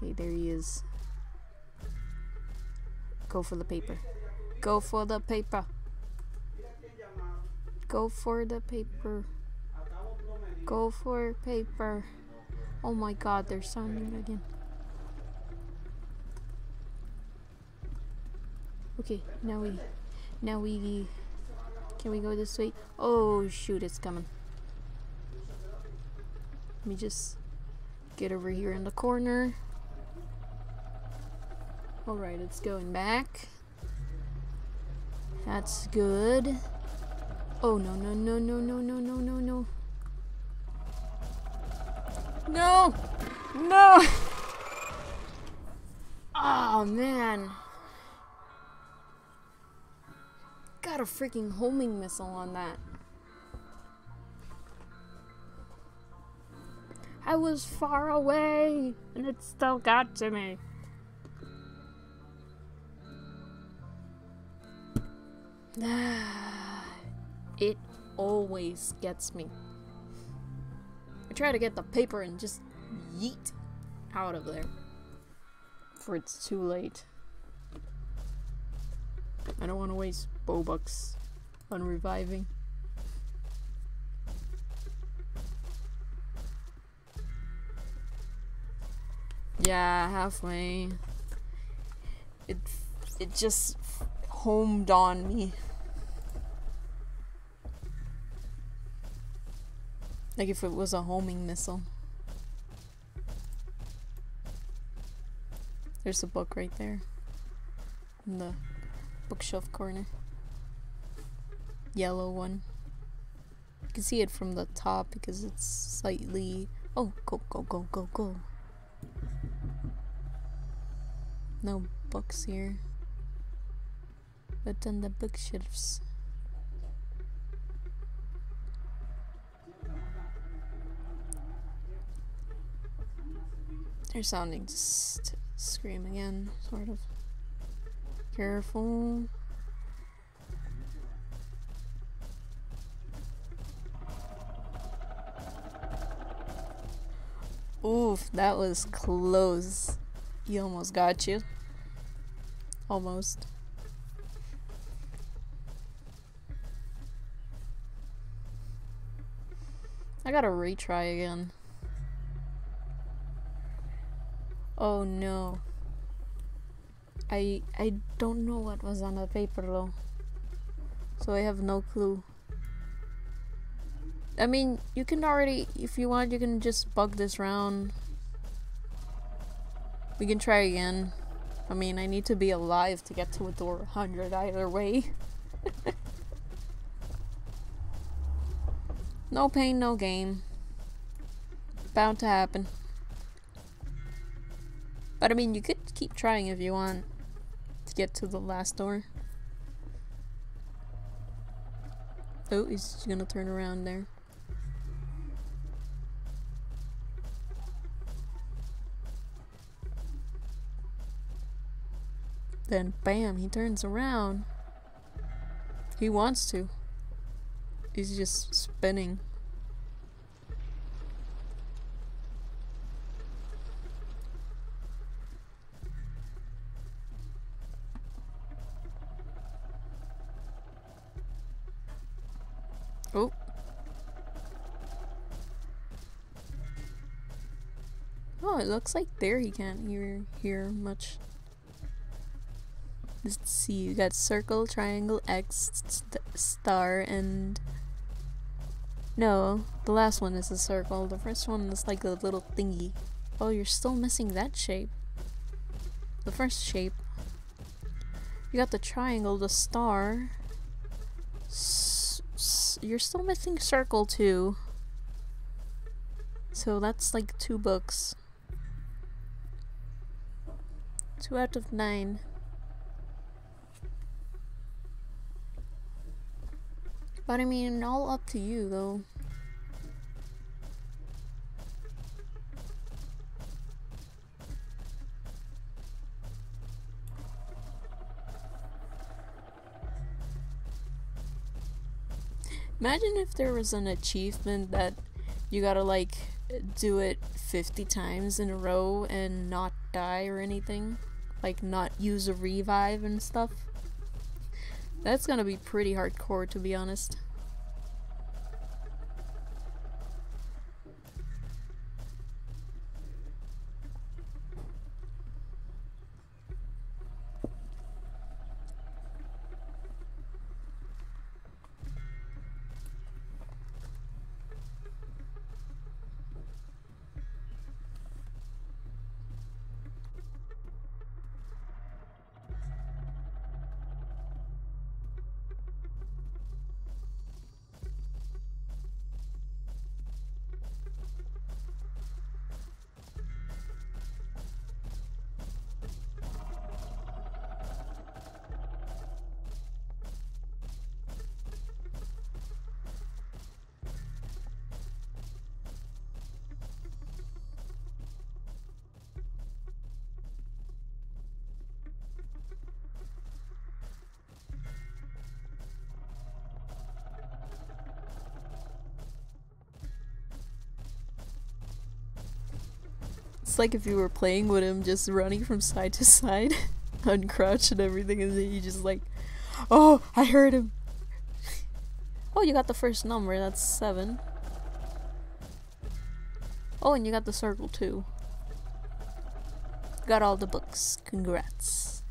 Okay, there he is. Go for the paper. Go for the paper. Go for the paper. Go for paper. Oh my god, they're sounding again. Okay, now we, now we, can we go this way? Oh shoot, it's coming. Let me just get over here in the corner. Alright, it's going back. That's good. Oh no no no no no no no no no. No! No! Oh man. Got a freaking homing missile on that. I was far away and it still got to me. *sighs* it always gets me. Try to get the paper and just yeet out of there. For it's too late. I don't want to waste Robux on reviving. Yeah, halfway. It it just homed on me. Like if it was a homing missile. There's a book right there. In the bookshelf corner. Yellow one. You can see it from the top because it's slightly... Oh, go, go, go, go, go. No books here. But on the bookshelves. They're sounding just scream again, sort of. Careful. Oof, that was close. He almost got you. Almost. I gotta retry again. Oh no. I I don't know what was on the paper though. So I have no clue. I mean, you can already, if you want, you can just bug this round. We can try again. I mean, I need to be alive to get to a door 100 either way. *laughs* no pain, no gain. Bound to happen. But I mean, you could keep trying if you want to get to the last door. Oh, he's gonna turn around there. Then, bam, he turns around. He wants to. He's just spinning. Oh. Oh, it looks like there he can't hear hear much. Let's see, you got circle, triangle, X, st star, and no, the last one is a circle. The first one is like a little thingy. Oh, you're still missing that shape. The first shape. You got the triangle, the star you're still missing Circle 2. So that's like two books. Two out of nine. But I mean, all up to you though. Imagine if there was an achievement that you gotta like do it 50 times in a row and not die or anything. Like not use a revive and stuff. That's gonna be pretty hardcore to be honest. It's like if you were playing with him, just running from side to side, *laughs* uncrouch and everything, and then you just like, oh, I heard him. Oh, you got the first number, that's seven. Oh, and you got the circle too. Got all the books. Congrats.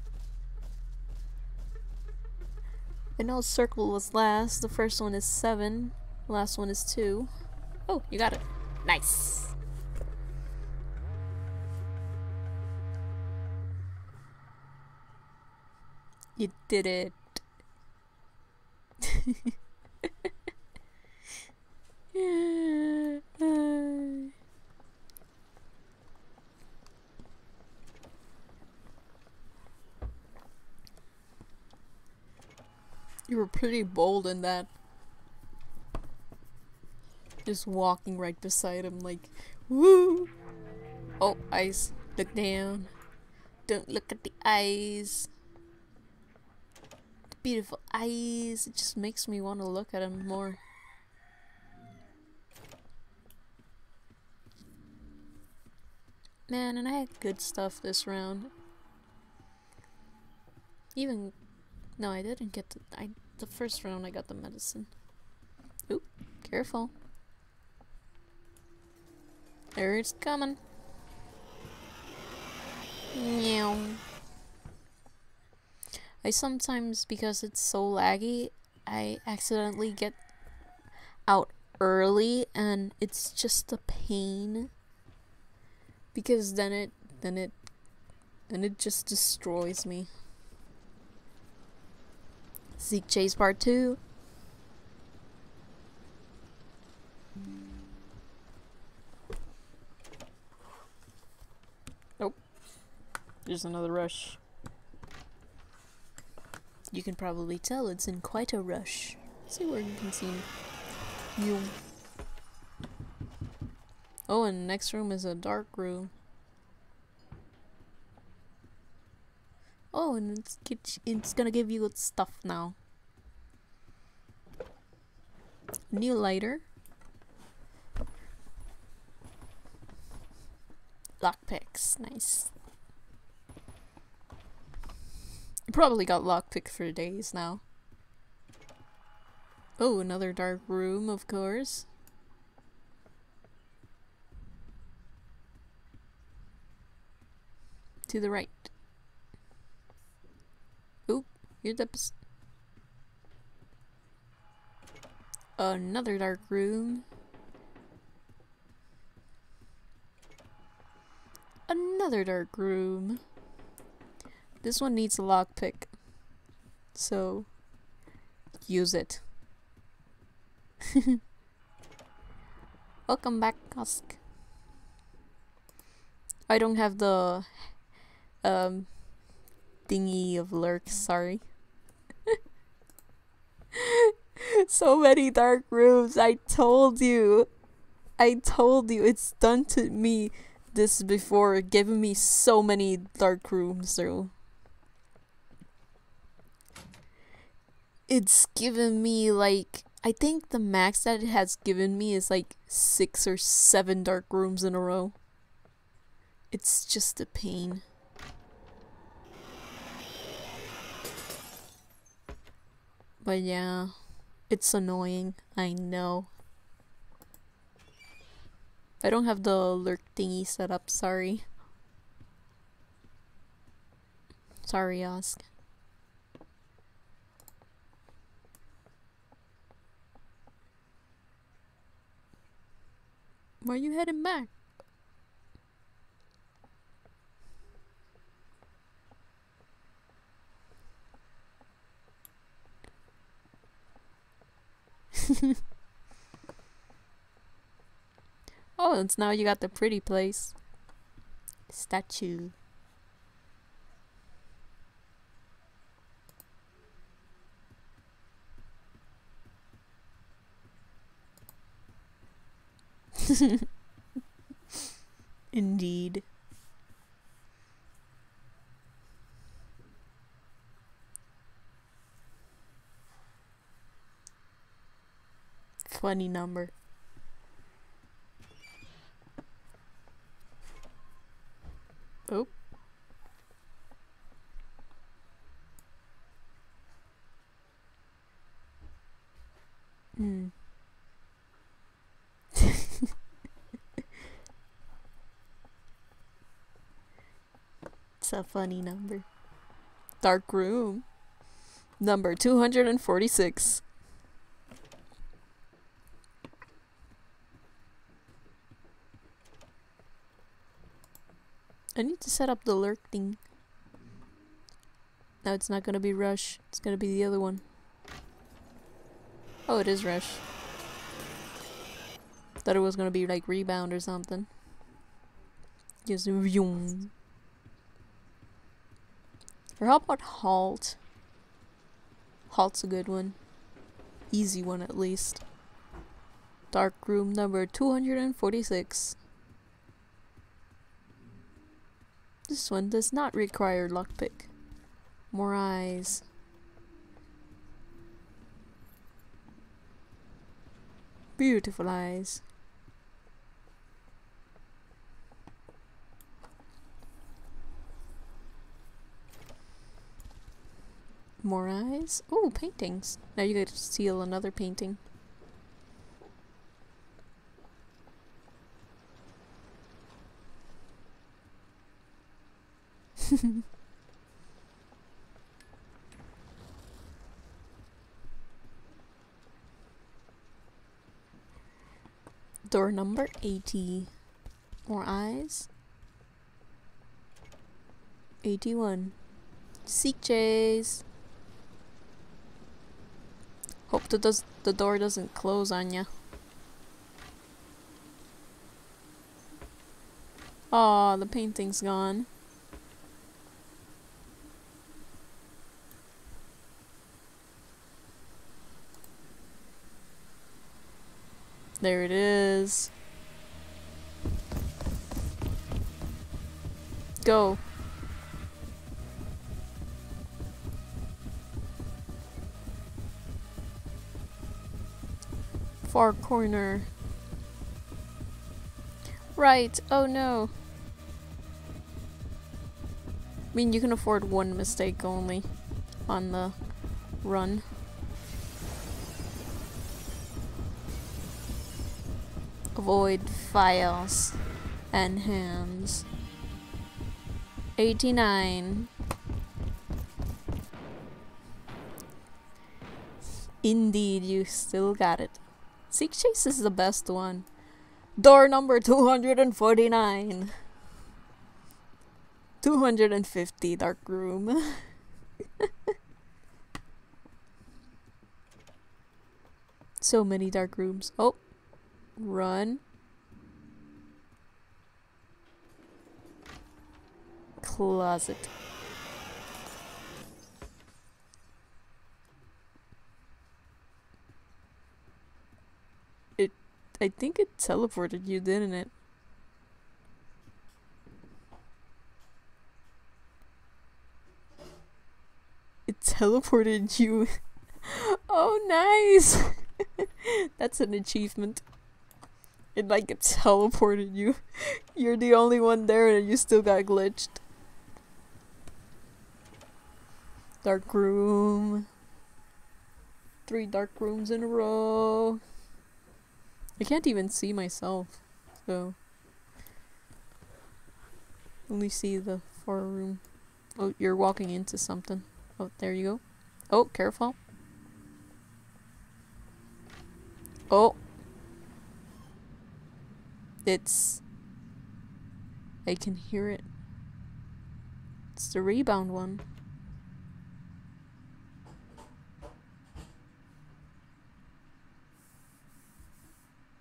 I know circle was last. The first one is seven. Last one is two. Oh, you got it. Nice. You did it. You were pretty bold in that. Just walking right beside him like, woo! Oh, eyes. Look down. Don't look at the eyes beautiful eyes. It just makes me want to look at him more. Man, and I had good stuff this round. Even no, I didn't get the I the first round I got the medicine. Oop, careful. There it's coming. Meow. I sometimes, because it's so laggy, I accidentally get out early and it's just a pain. Because then it, then it, then it just destroys me. Seek Chase Part 2. Nope. There's another rush. You can probably tell it's in quite a rush. see where you can see you. Oh, and next room is a dark room. Oh, and it's it's gonna give you good stuff now. New lighter. Lockpicks, nice. Probably got lockpicked for days now. Oh, another dark room, of course. To the right. Oop, the... Another dark room. Another dark room. This one needs a lockpick. So, use it. *laughs* Welcome back, Husk. I don't have the um thingy of lurk, sorry. *laughs* so many dark rooms. I told you. I told you. It's done to me this before, giving me so many dark rooms through. It's given me like I think the max that it has given me is like six or seven dark rooms in a row. It's just a pain. But yeah, it's annoying. I know. I don't have the lurk thingy set up, sorry. Sorry, Ask. Why are you heading back? *laughs* oh, it's now you got the pretty place. Statue. *laughs* Indeed. Funny number. Oh. Hmm. It's a funny number. Dark room. Number 246. I need to set up the lurk thing. Now it's not gonna be rush, it's gonna be the other one. Oh, it is rush. Thought it was gonna be like rebound or something. Just vroom. Or how about halt? Halt's a good one. Easy one at least. Dark room number 246. This one does not require lockpick. More eyes. Beautiful eyes. More eyes? Oh, paintings. Now you get to steal another painting. *laughs* Door number 80. More eyes. 81. Seek chase. Hope the, does the door doesn't close on you. Aw, the painting's gone. There it is. Go. Far corner. Right. Oh no. I mean, you can afford one mistake only on the run. Avoid files and hands. 89. Indeed, you still got it. Seek Chase is the best one. Door number 249. 250 dark room. *laughs* so many dark rooms. Oh, Run. Closet. I think it teleported you, didn't it? It teleported you. *laughs* oh, nice! *laughs* That's an achievement. It like it teleported you. *laughs* You're the only one there and you still got glitched. Dark room. Three dark rooms in a row. I can't even see myself, so only see the far room. Oh, you're walking into something. Oh, there you go. Oh, careful. Oh. It's... I can hear it. It's the rebound one.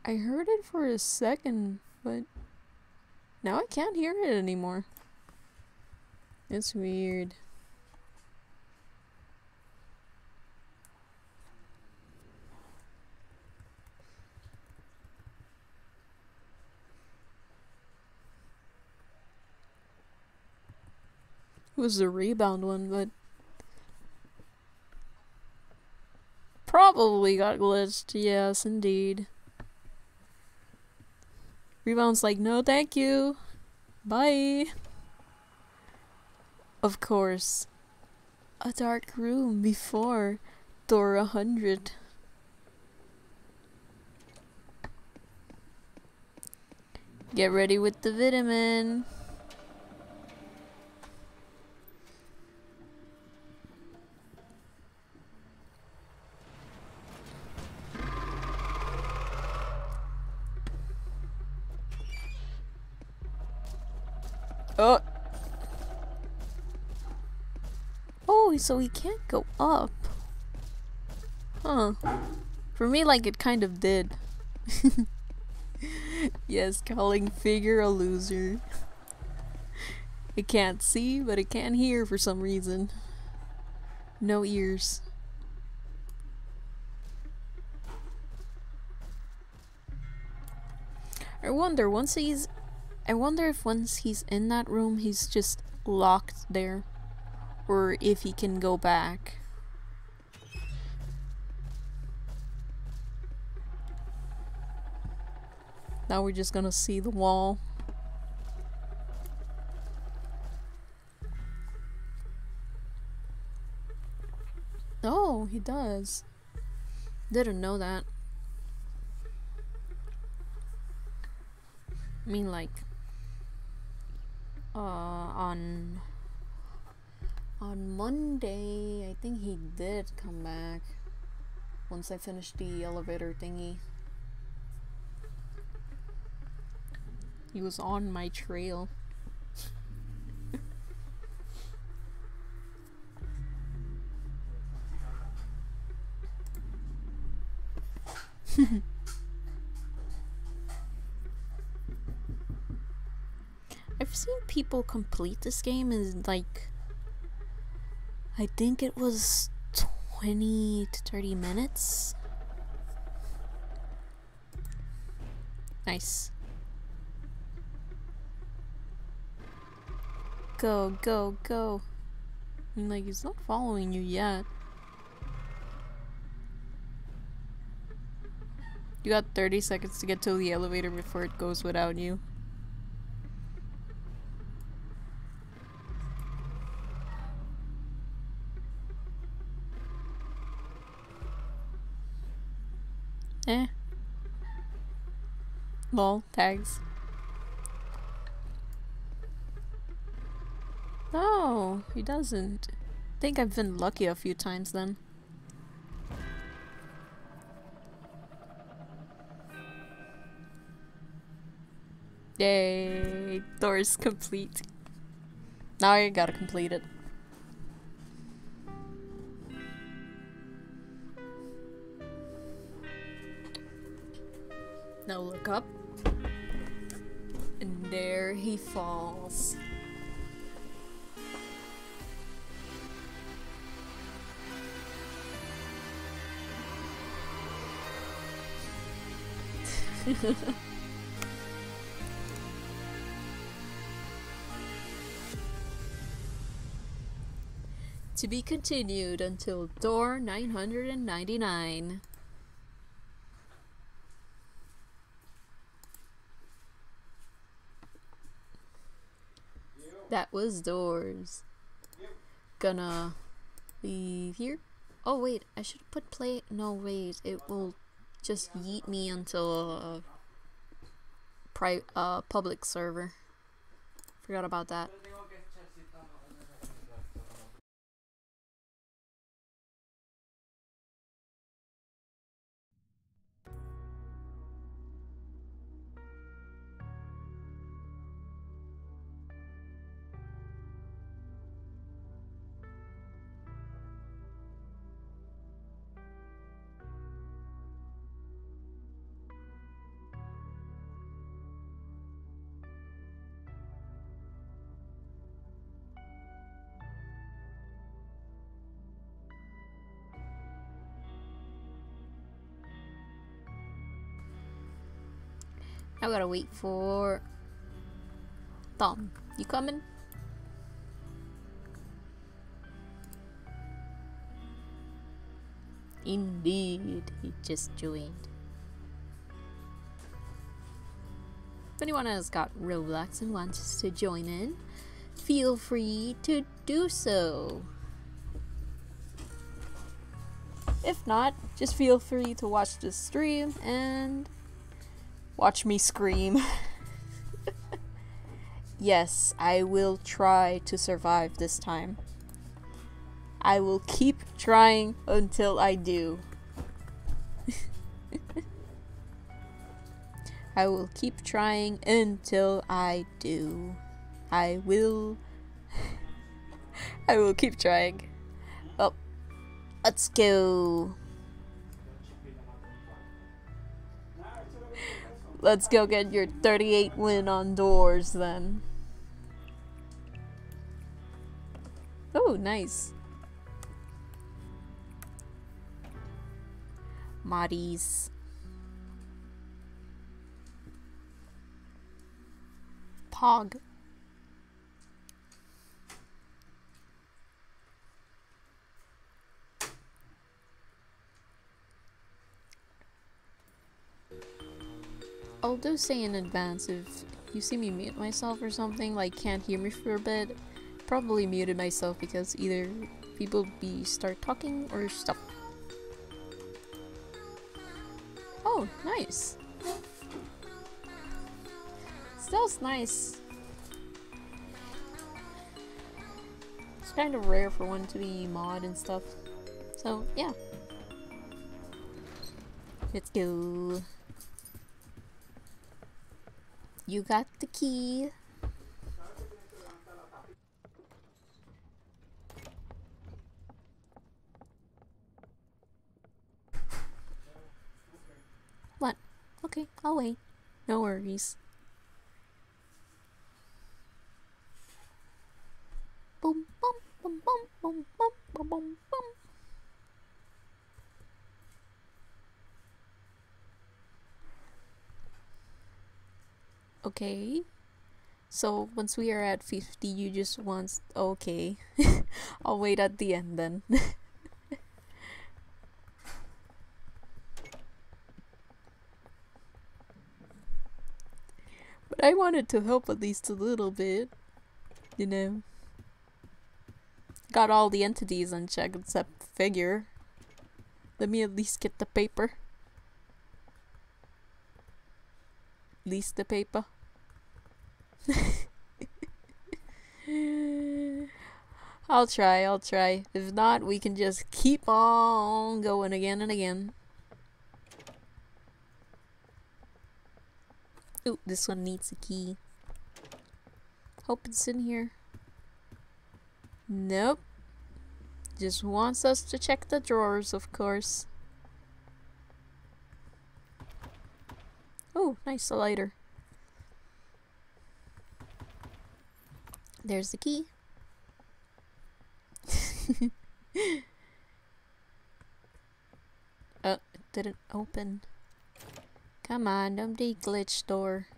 I heard it for a second, but now I can't hear it anymore. It's weird. It was the rebound one, but probably got glitched. Yes, indeed. Rebound's like, no thank you. Bye. Of course. A dark room before door 100. Get ready with the vitamin. So he can't go up. Huh. For me, like, it kind of did. *laughs* yes, calling figure a loser. It can't see, but it can hear for some reason. No ears. I wonder, once he's I wonder if once he's in that room, he's just locked there. Or if he can go back. Now we're just gonna see the wall. Oh, he does. Didn't know that. I mean, like, uh, on on Monday, I think he did come back once I finished the elevator thingy. He was on my trail. *laughs* I've seen people complete this game in like I think it was 20 to 30 minutes. Nice. Go, go, go. I mean, like, he's not following you yet. You got 30 seconds to get to the elevator before it goes without you. Eh. Lol, tags. No, he doesn't. I think I've been lucky a few times then. Yay, door's complete. Now I gotta complete it. Now look up. And there he falls. *laughs* to be continued until door 999. That was doors. Gonna leave here. Oh wait, I should put play. No wait, it will just yeet me until a pri uh, public server. Forgot about that. Gotta wait for Tom. You coming? Indeed, he just joined. If anyone has got Roblox and wants to join in, feel free to do so. If not, just feel free to watch the stream and Watch me scream. yes, I will try to survive this time. I will keep trying until I do. *laughs* I will keep trying until I do. I will. *laughs* I will keep trying. Well, let's go. Let's go get your 38 win on doors then. Oh, nice. Moddies. Pog. I'll do say in advance if you see me mute myself or something, like can't hear me for a bit, probably muted myself because either people be start talking or stop. Oh, nice. Still's nice. It's kind of rare for one to be mod and stuff. So, yeah. Let's go. You got the key. What? Okay, I'll wait. No worries. Boom, boom, boom, boom, boom, boom, boom, boom, boom. Okay. So once we are at 50, you just want. Okay. *laughs* I'll wait at the end then. *laughs* but I wanted to help at least a little bit. You know. Got all the entities on check except figure. Let me at least get the paper. At least the paper. *laughs* I'll try, I'll try. If not, we can just keep on going again and again. Ooh, this one needs a key. Hope it's in here. Nope. Just wants us to check the drawers, of course. Oh, nice, a lighter. There's the key. *laughs* oh, it didn't open. Come on, don't be glitch door.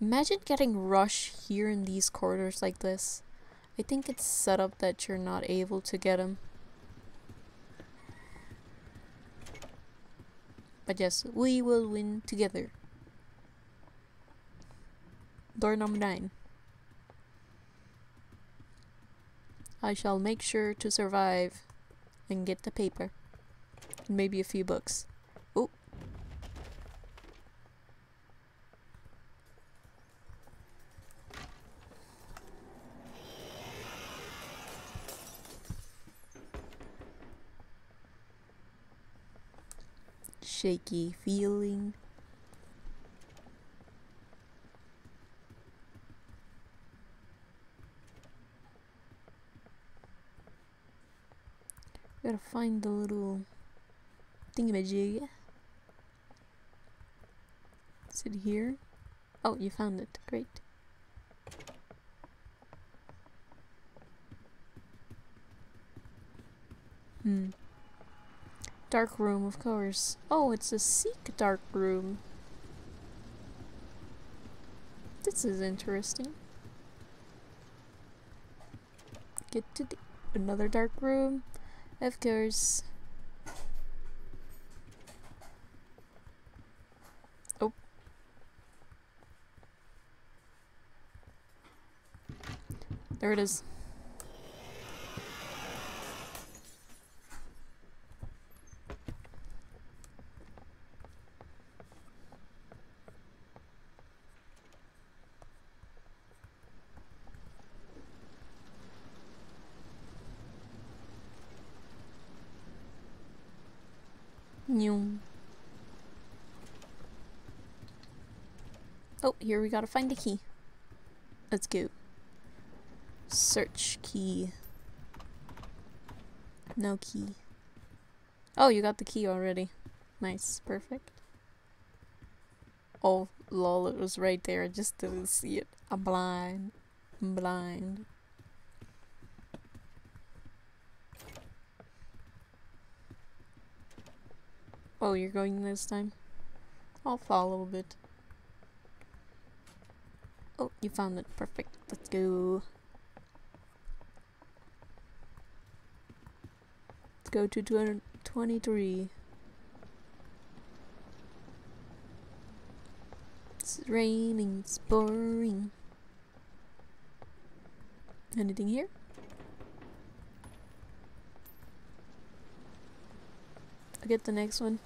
Imagine getting rush here in these corridors like this. I think it's set up that you're not able to get them. But yes, we will win together. Door number 9. I shall make sure to survive and get the paper. And maybe a few books. Oh. Shaky feeling. Gotta find the little thingamajig. Is it here? Oh, you found it. Great. Hmm. Dark room, of course. Oh, it's a seek dark room. This is interesting. Get to the another dark room. Of course. Oh. There it is. New. Oh, here we gotta find the key. Let's go. Search key. No key. Oh, you got the key already. Nice, perfect. Oh, lol, it was right there. I just didn't see it. I'm blind. I'm blind. Oh, you're going this time? I'll follow a bit. Oh, you found it. Perfect. Let's go. Let's go to 223. It's raining, it's boring. Anything here? I'll get the next one.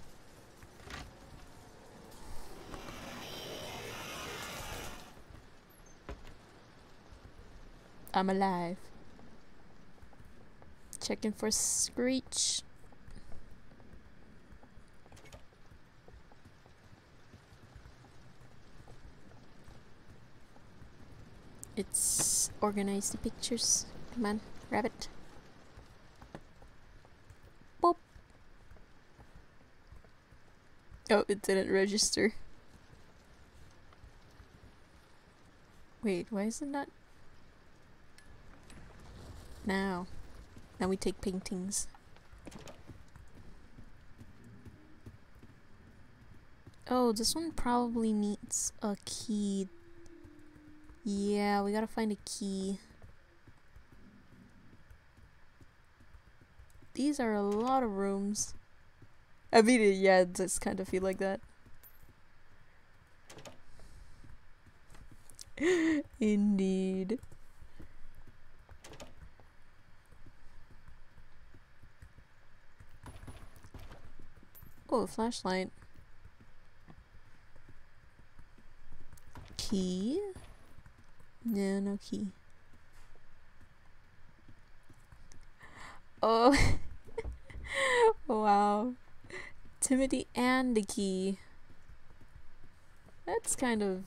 I'm alive. Checking for Screech. It's organized the pictures. Come on, rabbit. Boop. Oh, it didn't register. Wait, why is it not now. Now we take paintings. Oh, this one probably needs a key. Yeah, we gotta find a key. These are a lot of rooms. I mean, yeah, it does kind of feel like that. *gasps* Indeed. Oh, flashlight. Key? No, no key. Oh. *laughs* wow. Timothy and the key. That's kind of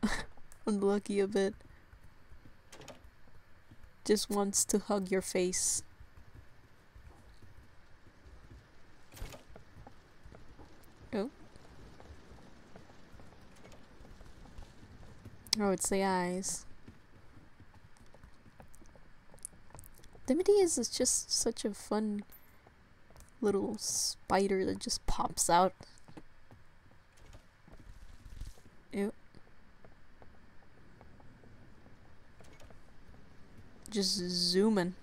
*laughs* unlucky a bit. Just wants to hug your face. Oh. Oh, it's the eyes. Timothy is just such a fun little spider that just pops out. Ew. Just zooming.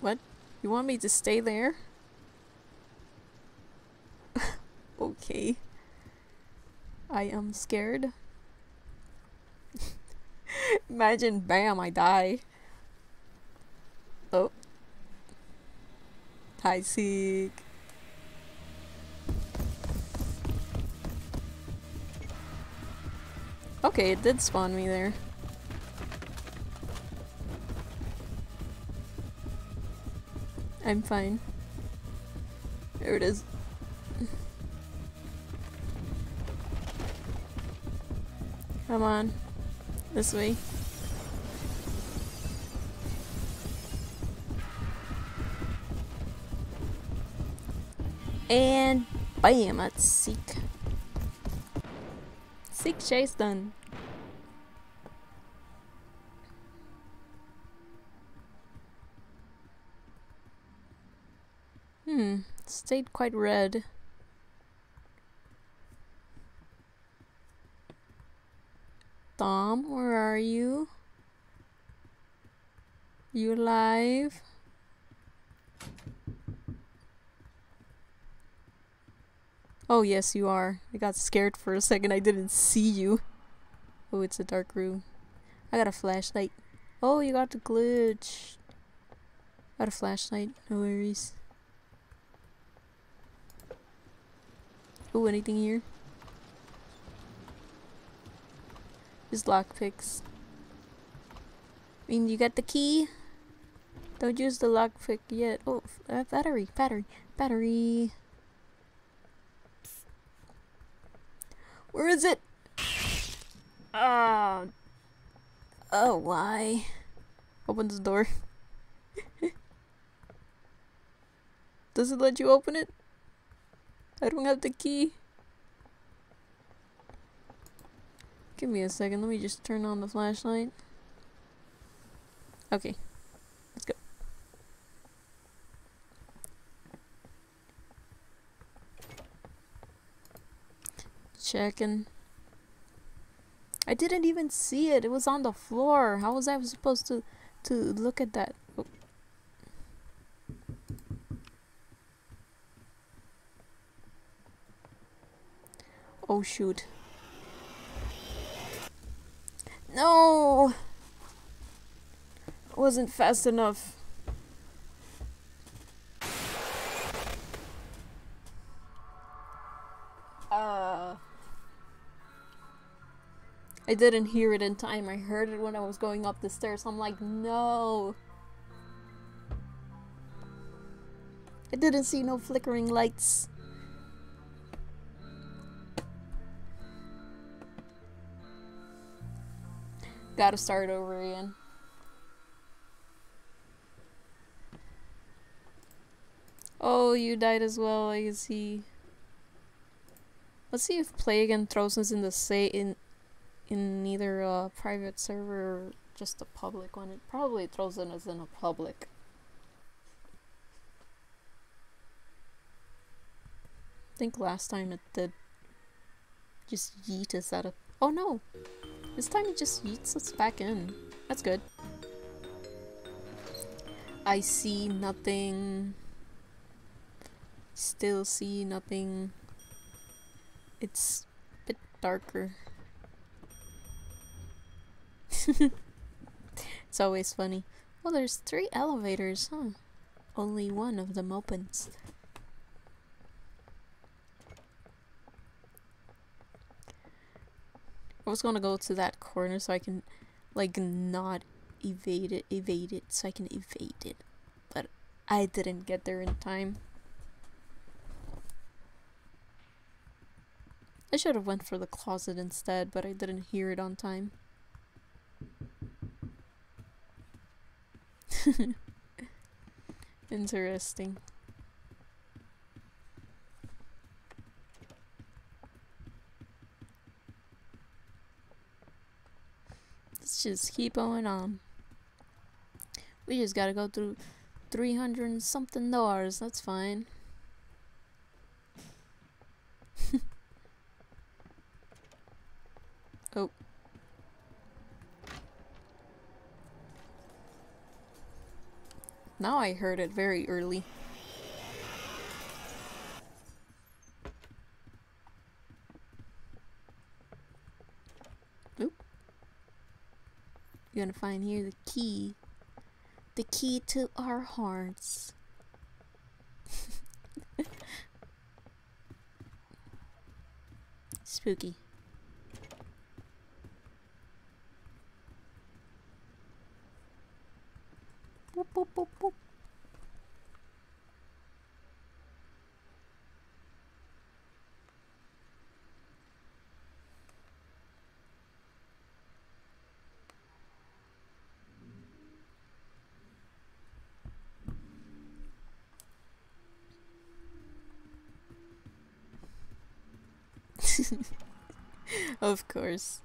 What? You want me to stay there? *laughs* okay. I am scared. *laughs* Imagine, bam, I die. Oh. Hi, Seek. Okay, it did spawn me there. I'm fine. There it is. Come on. This way. And bam, let's seek. Seek chase done. Hmm, stayed quite red. Tom, where are you? You alive? Oh, yes, you are. I got scared for a second. I didn't see you. Oh, it's a dark room. I got a flashlight. Oh, you got the glitch. Got a flashlight. No worries. Oh, anything here? Just lockpicks. I mean, you got the key? Don't use the lockpick yet. Oh, uh, battery, battery, battery. Where is it? Ah. oh, why? Open the door. *laughs* Does it let you open it? I don't have the key. Give me a second, let me just turn on the flashlight. Okay, let's go. Checking. I didn't even see it. It was on the floor. How was I supposed to to look at that? Oh. shoot. No! Wasn't fast enough. Uh I didn't hear it in time. I heard it when I was going up the stairs. I'm like, no. I didn't see no flickering lights. Gotta start over again. Oh, you died as well, I see. Let's see if play again throws us in the say in in either a uh, private server or just a public one. It probably throws us in a public. I think last time it did just yeet us out of- Oh no! This time it just yeets us back in. That's good. I see nothing. Still see nothing. It's a bit darker. *laughs* it's always funny. Well, there's three elevators, huh? Only one of them opens. I was gonna go to that corner so I can, like, not evade it, evade it, so I can evade it. But I didn't get there in time. I should have went for the closet instead, but I didn't hear it on time. *laughs* Interesting. Let's just keep going on. Um, we just gotta go through 300 and something doors. That's fine. *laughs* oh. Now I heard it very early. You're gonna find here the key. The key to our hearts. *laughs* Spooky. Boop, boop, boop, boop. *laughs* of course.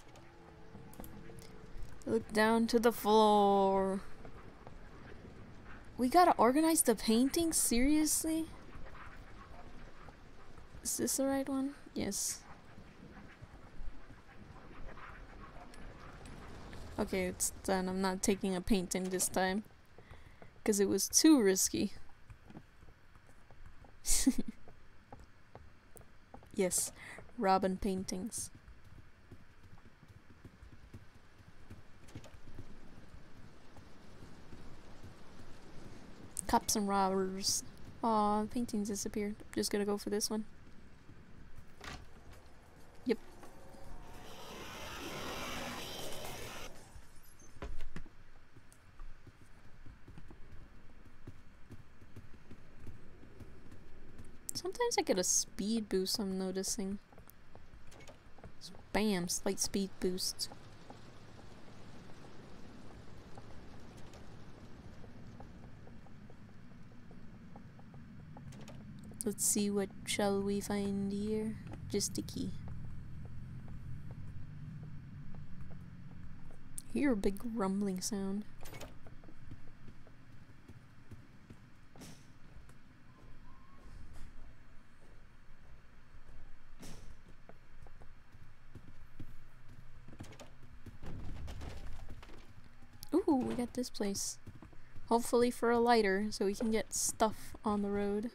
Look down to the floor. We gotta organize the painting? Seriously? Is this the right one? Yes. Okay, it's done. I'm not taking a painting this time. Because it was too risky. *laughs* yes, Robin paintings. Cops and robbers. Aw, paintings disappeared. Just gonna go for this one. Yep. Sometimes I get a speed boost I'm noticing. Bam, slight speed boost. Let's see what shall we find here. Just a key. Hear a big rumbling sound. Got this place. Hopefully for a lighter, so we can get stuff on the road.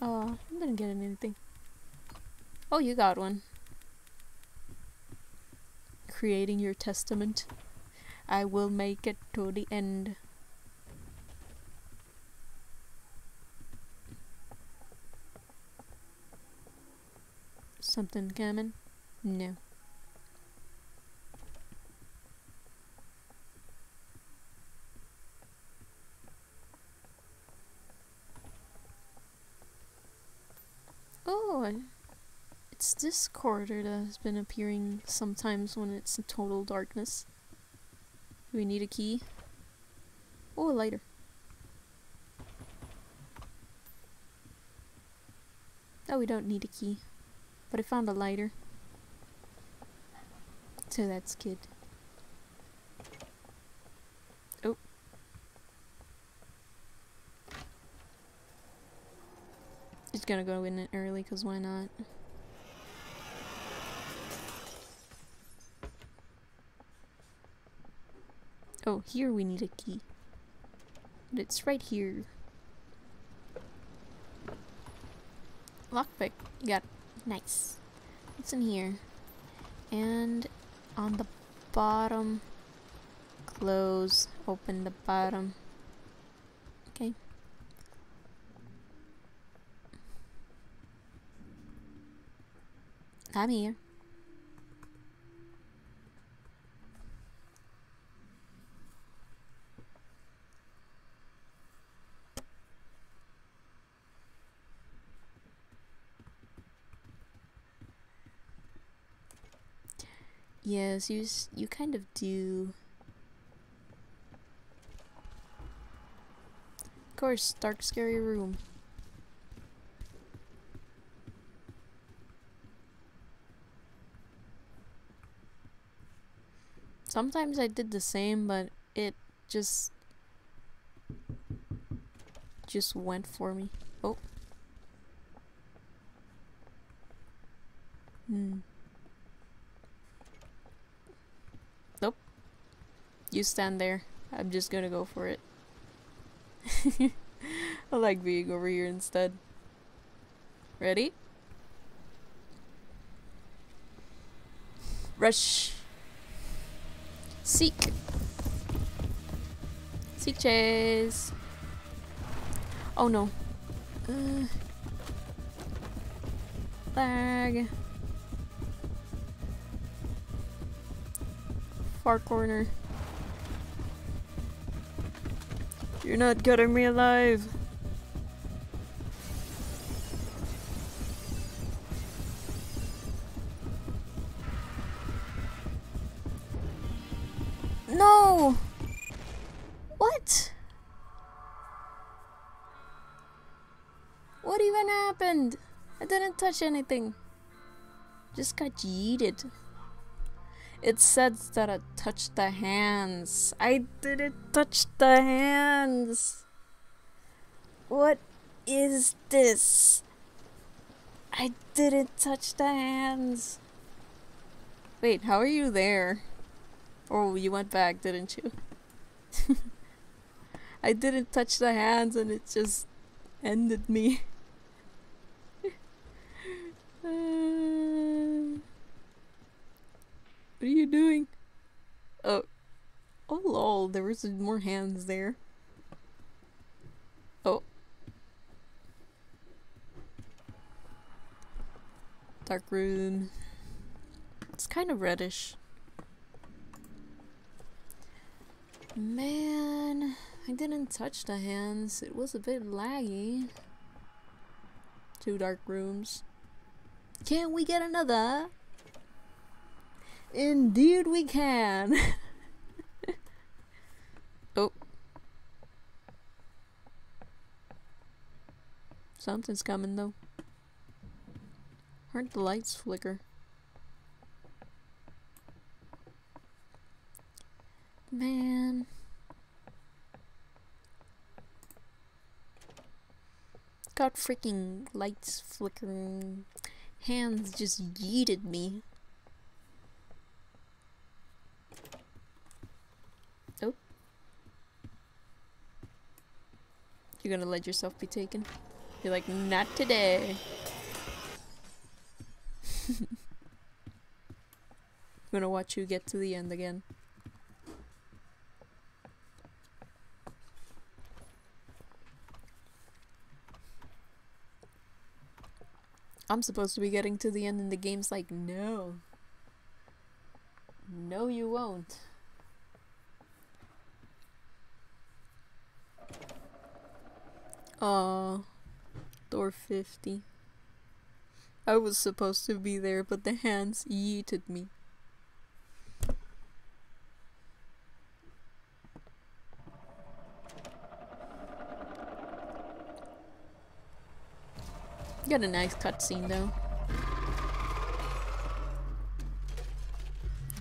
Oh, I didn't get anything. Oh, you got one. Creating your testament. I will make it to the end. Something coming? No. Oh, it's this corridor that has been appearing sometimes when it's in total darkness. Do we need a key? Oh, a lighter. Oh, we don't need a key. But I found a lighter. So that's good. Oh. Just gonna go in it early, because why not? Oh, here we need a key. But it's right here. Lockpick. Got it. Nice. What's in here? And on the bottom, close, open the bottom. Okay. I'm here. Yes, you you kind of do. Of course, dark, scary room. Sometimes I did the same, but it just just went for me. Oh. Hmm. Nope. You stand there. I'm just gonna go for it. *laughs* I like being over here instead. Ready? Rush. Seek. Seek chase. Oh no. Uh, lag. Far corner. You're not getting me alive. No! What? What even happened? I didn't touch anything. Just got yeeted. It said that I touched the hands. I didn't touch the hands. What is this? I didn't touch the hands. Wait, how are you there? Oh, you went back, didn't you? *laughs* I didn't touch the hands and it just ended me. *laughs* uh... What are you doing? Oh. Oh lol, there was more hands there. Oh. Dark room. It's kind of reddish. Man, I didn't touch the hands. It was a bit laggy. Two dark rooms. Can we get another? Indeed we can. *laughs* oh. Something's coming though. Aren't the lights flicker? Man. Got freaking lights flickering. Hands just yeeted me. You're gonna let yourself be taken? You're like, not today. I'm *laughs* gonna watch you get to the end again. I'm supposed to be getting to the end and the game's like, no. No, you won't. Uh, Aw. Door 50. I was supposed to be there, but the hands yeeted me. Got a nice cutscene though.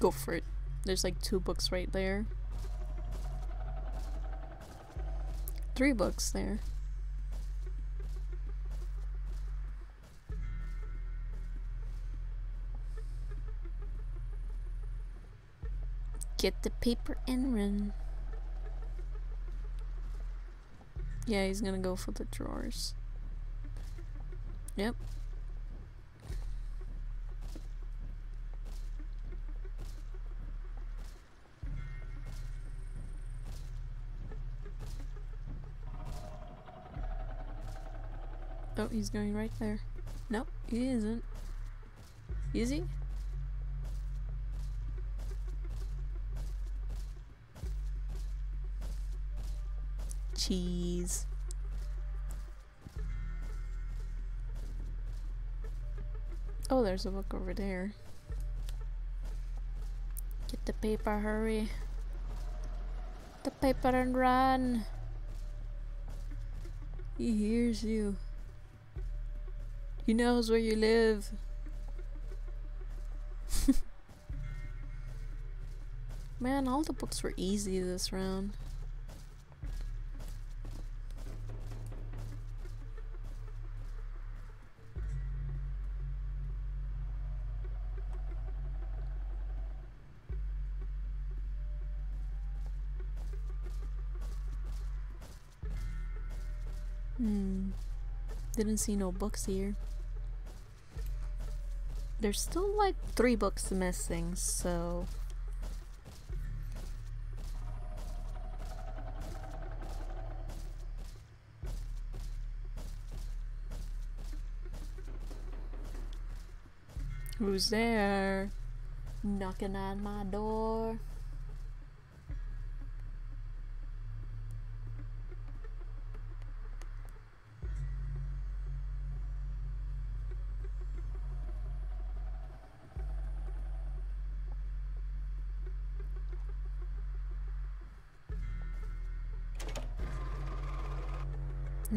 Go for it. There's like two books right there. Three books there. Get the paper and run. Yeah, he's gonna go for the drawers. Yep. Oh, he's going right there. Nope, he isn't. Is he? Cheese. Oh, there's a book over there. Get the paper, hurry. The paper and run. He hears you. He knows where you live. *laughs* Man, all the books were easy this round. Didn't see no books here. There's still like three books missing, so. Who's there? Knocking on my door.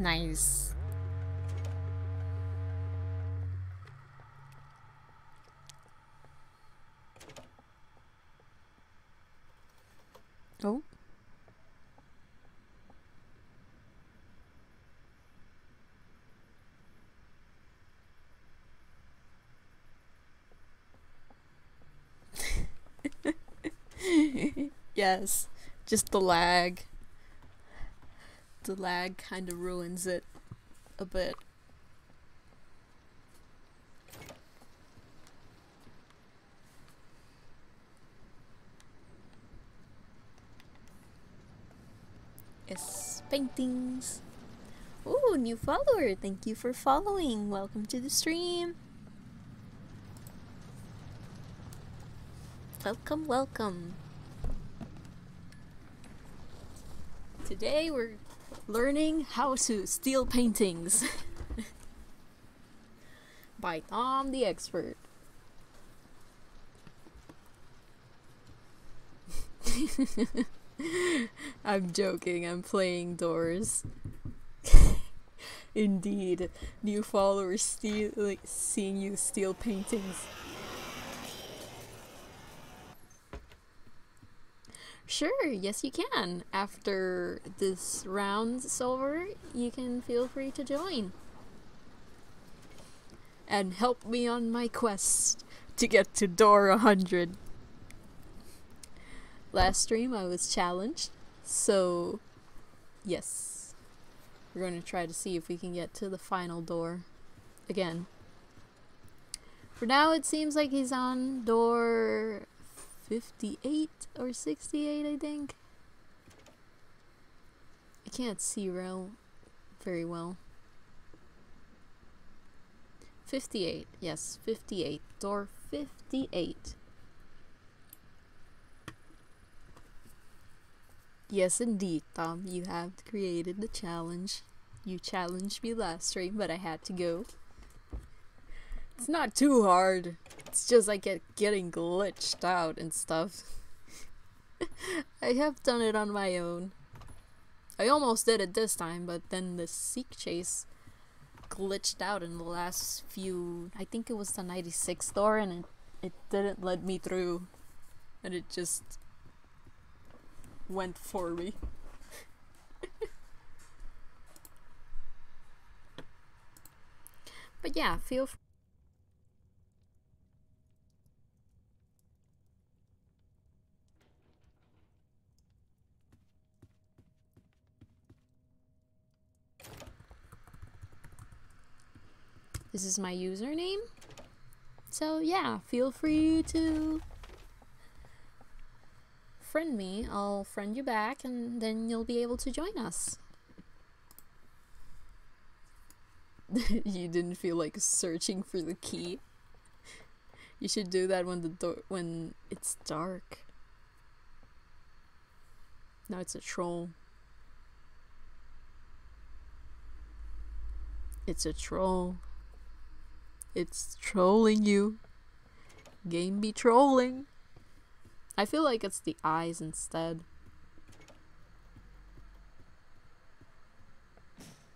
Nice. Oh. *laughs* yes, just the lag. The lag kind of ruins it a bit. Yes, paintings. Ooh, new follower. Thank you for following. Welcome to the stream. Welcome, welcome. Today we're learning how to steal paintings *laughs* by Tom the Expert. *laughs* I'm joking, I'm playing doors. *laughs* Indeed, new followers steal like seeing you steal paintings. Sure, yes you can. After this round's over, you can feel free to join. And help me on my quest to get to door 100. Last stream I was challenged, so yes. We're going to try to see if we can get to the final door again. For now, it seems like he's on door 58 or 68, I think. I can't see real very well. 58, yes, 58. Door 58. Yes, indeed, Tom. You have created the challenge. You challenged me last stream, but I had to go. It's not too hard. It's just I get getting glitched out and stuff. *laughs* I have done it on my own. I almost did it this time, but then the Seek Chase glitched out in the last few... I think it was the 96 door and it, it didn't let me through. And it just went for me. *laughs* but yeah, feel free This is my username. So yeah, feel free to friend me. I'll friend you back and then you'll be able to join us. *laughs* you didn't feel like searching for the key. You should do that when the door when it's dark. No, it's a troll. It's a troll. It's trolling you. Game be trolling. I feel like it's the eyes instead.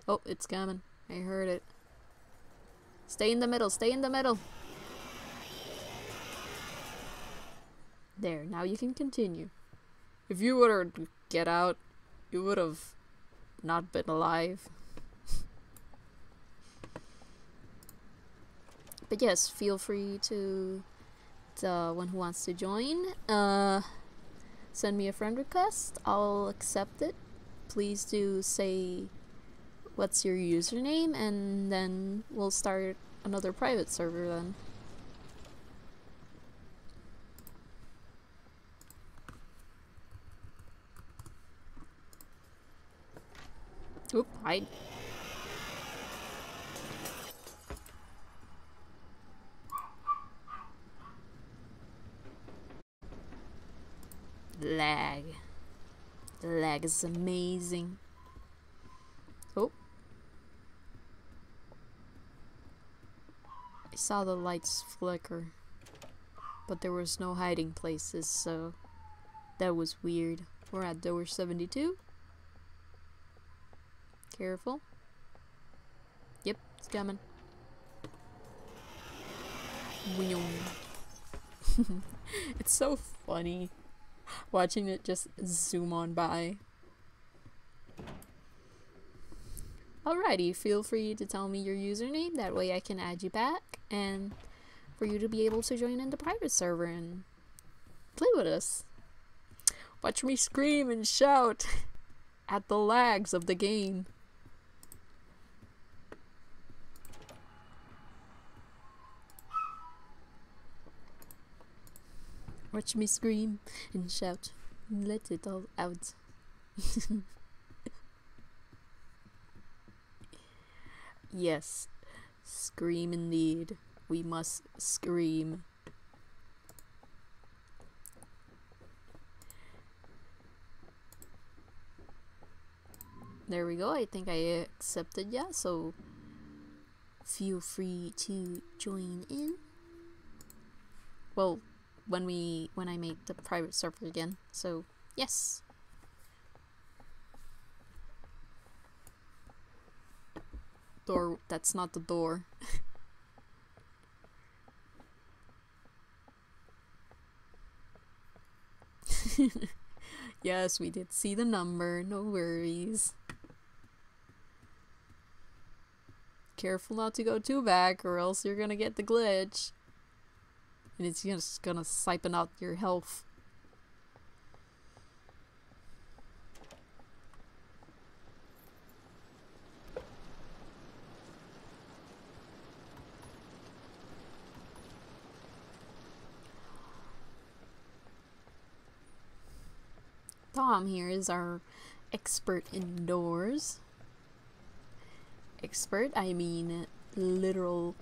Oh, it's coming. I heard it. Stay in the middle. Stay in the middle. There, now you can continue. If you were to get out, you would have not been alive. But yes, feel free to the one who wants to join. Uh, send me a friend request. I'll accept it. Please do say what's your username, and then we'll start another private server then. Oop, hide. Lag. The lag is amazing. Oh. I saw the lights flicker. But there was no hiding places, so that was weird. We're at door 72. Careful. Yep, it's coming. *laughs* it's so funny watching it just zoom on by. Alrighty, feel free to tell me your username, that way I can add you back, and for you to be able to join in the private server and play with us. Watch me scream and shout *laughs* at the lags of the game. Watch me scream and shout and let it all out. *laughs* yes, scream indeed. We must scream. There we go. I think I accepted yeah, so feel free to join in. Well, when we when I make the private server again. So yes. Door that's not the door. *laughs* yes, we did see the number, no worries. Careful not to go too back or else you're gonna get the glitch and it's just gonna siphon out your health. Tom here is our expert indoors. Expert, I mean literal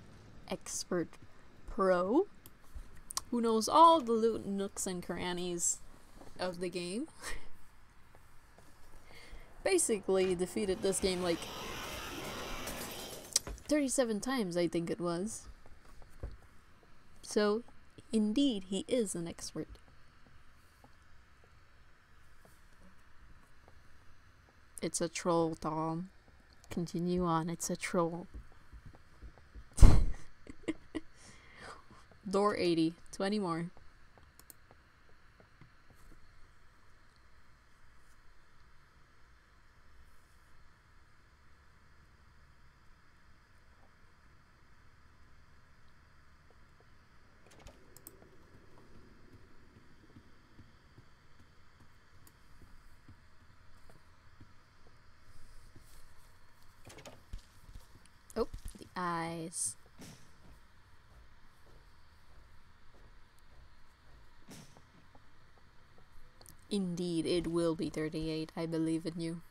expert pro who knows all the loot nooks and crannies of the game. *laughs* Basically defeated this game like 37 times, I think it was. So, indeed, he is an expert. It's a troll, Tom. Continue on, it's a troll. Door 80. 20 more. Oh, the eyes. Indeed, it will be 38. I believe in you.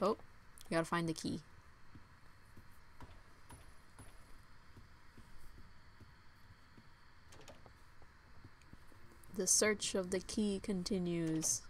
Oh, you gotta find the key. The search of the key continues.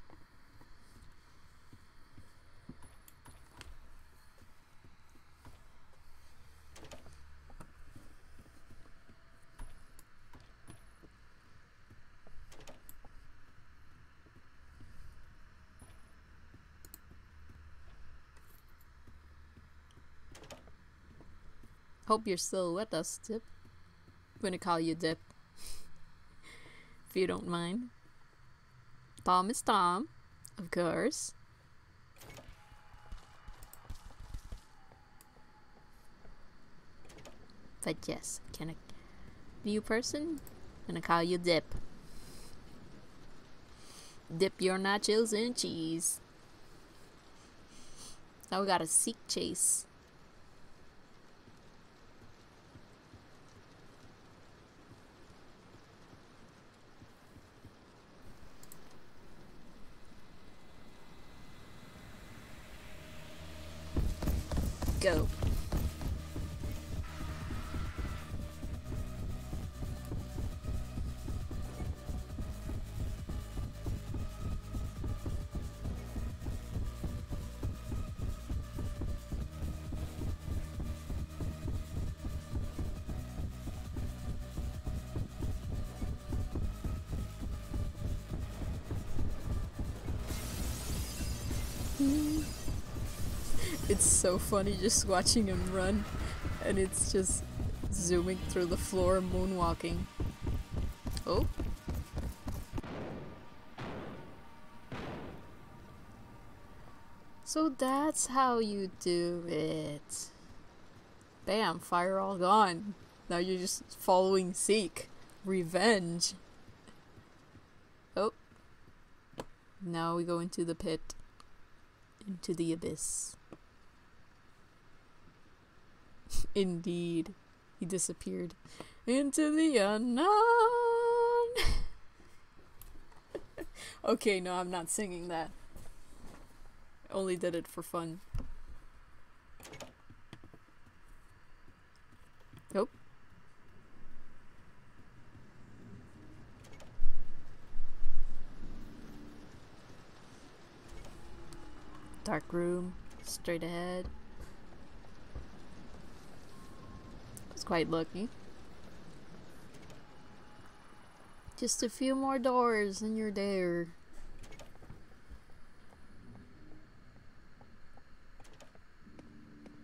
Hope you're still with us, Dip. I'm gonna call you Dip. *laughs* if you don't mind. Tom is Tom, of course. But yes, can a new person? Gonna call you Dip. Dip your nachos in cheese. Now we got a seek chase. Go. So funny just watching him run, and it's just zooming through the floor, moonwalking. Oh. So that's how you do it. Bam, fire all gone. Now you're just following Seek. Revenge. Oh. Now we go into the pit. Into the abyss. Indeed. He disappeared. Into the unknown. *laughs* okay, no, I'm not singing that. I only did it for fun. Nope. Dark room, straight ahead. Quite lucky. Just a few more doors and you're there.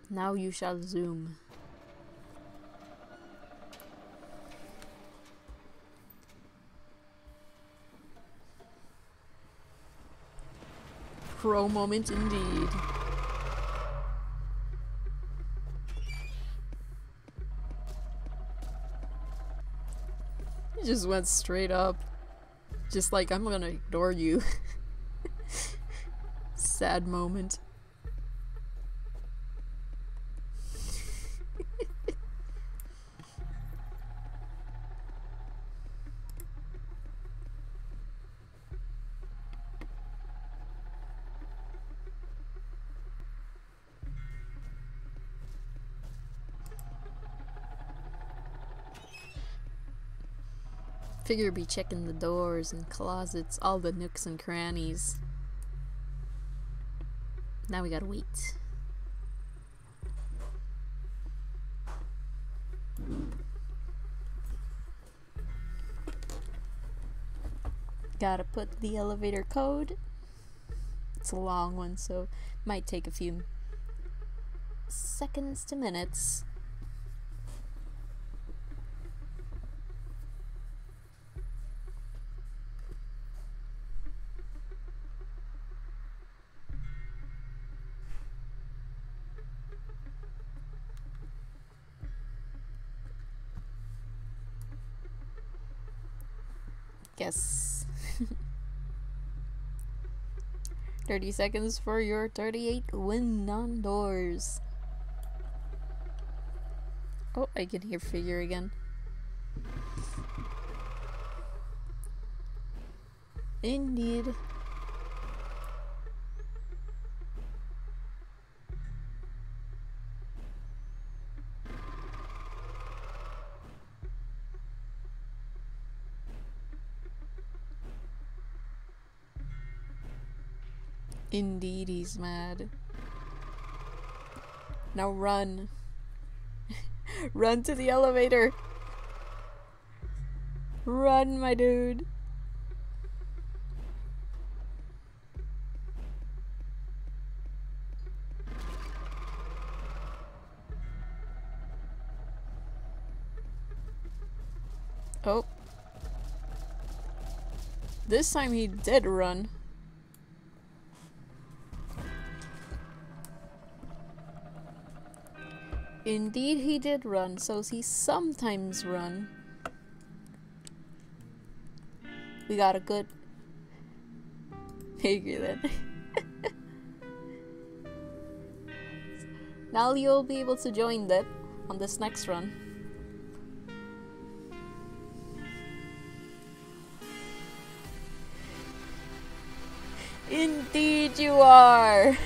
Now you shall zoom. Pro moment indeed. Just went straight up. Just like, I'm gonna ignore you. *laughs* Sad moment. Figure be checking the doors and closets, all the nooks and crannies. Now we gotta wait. Gotta put the elevator code. It's a long one, so might take a few seconds to minutes. 30 seconds for your 38 win on doors. Oh, I can hear figure again. Indeed. Indeed, he's mad. Now run. *laughs* run to the elevator. Run, my dude. Oh. This time he did run. Indeed he did run, so he sometimes run. We got a good figure then. *laughs* now you'll be able to join them on this next run. Indeed you are!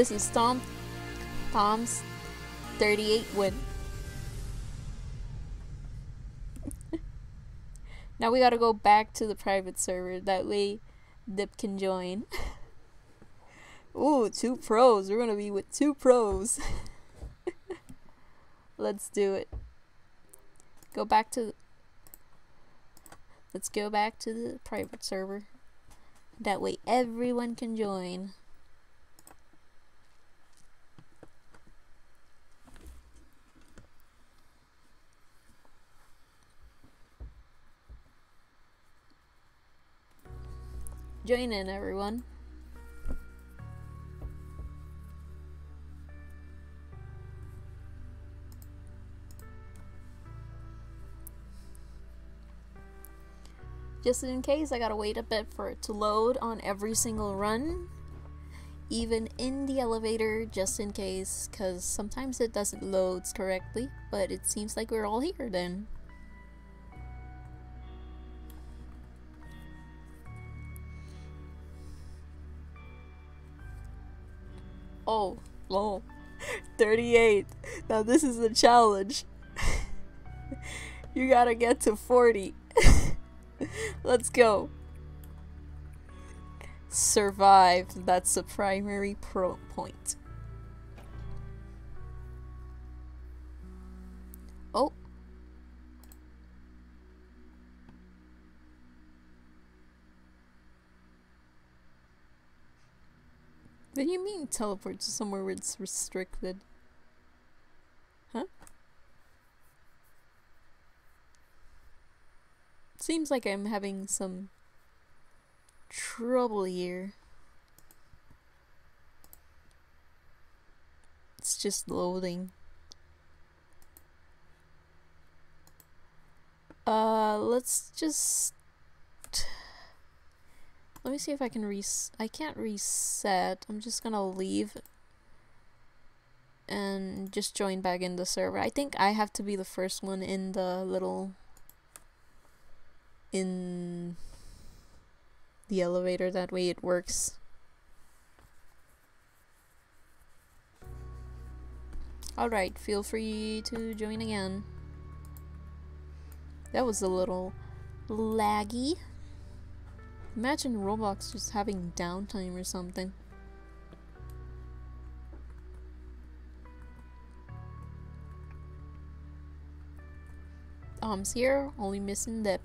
This is Tom Tom's 38 win. *laughs* now we gotta go back to the private server, that way Dip can join. *laughs* Ooh, two pros. We're gonna be with two pros. *laughs* Let's do it. Go back to Let's go back to the private server. That way everyone can join. Join in everyone. Just in case, I gotta wait a bit for it to load on every single run. Even in the elevator, just in case, because sometimes it doesn't load correctly, but it seems like we're all here then. Oh, lol. *laughs* 38. Now this is a challenge. *laughs* you gotta get to 40. *laughs* Let's go. Survive. That's the primary pro point. What do you mean teleport to somewhere where it's restricted? Huh? Seems like I'm having some trouble here. It's just loading. Uh, let's just... Let me see if I can res- I can't reset. I'm just gonna leave and just join back in the server. I think I have to be the first one in the little in the elevator that way it works alright feel free to join again that was a little laggy imagine Roblox just having downtime or something Tom's here, only missing Dip.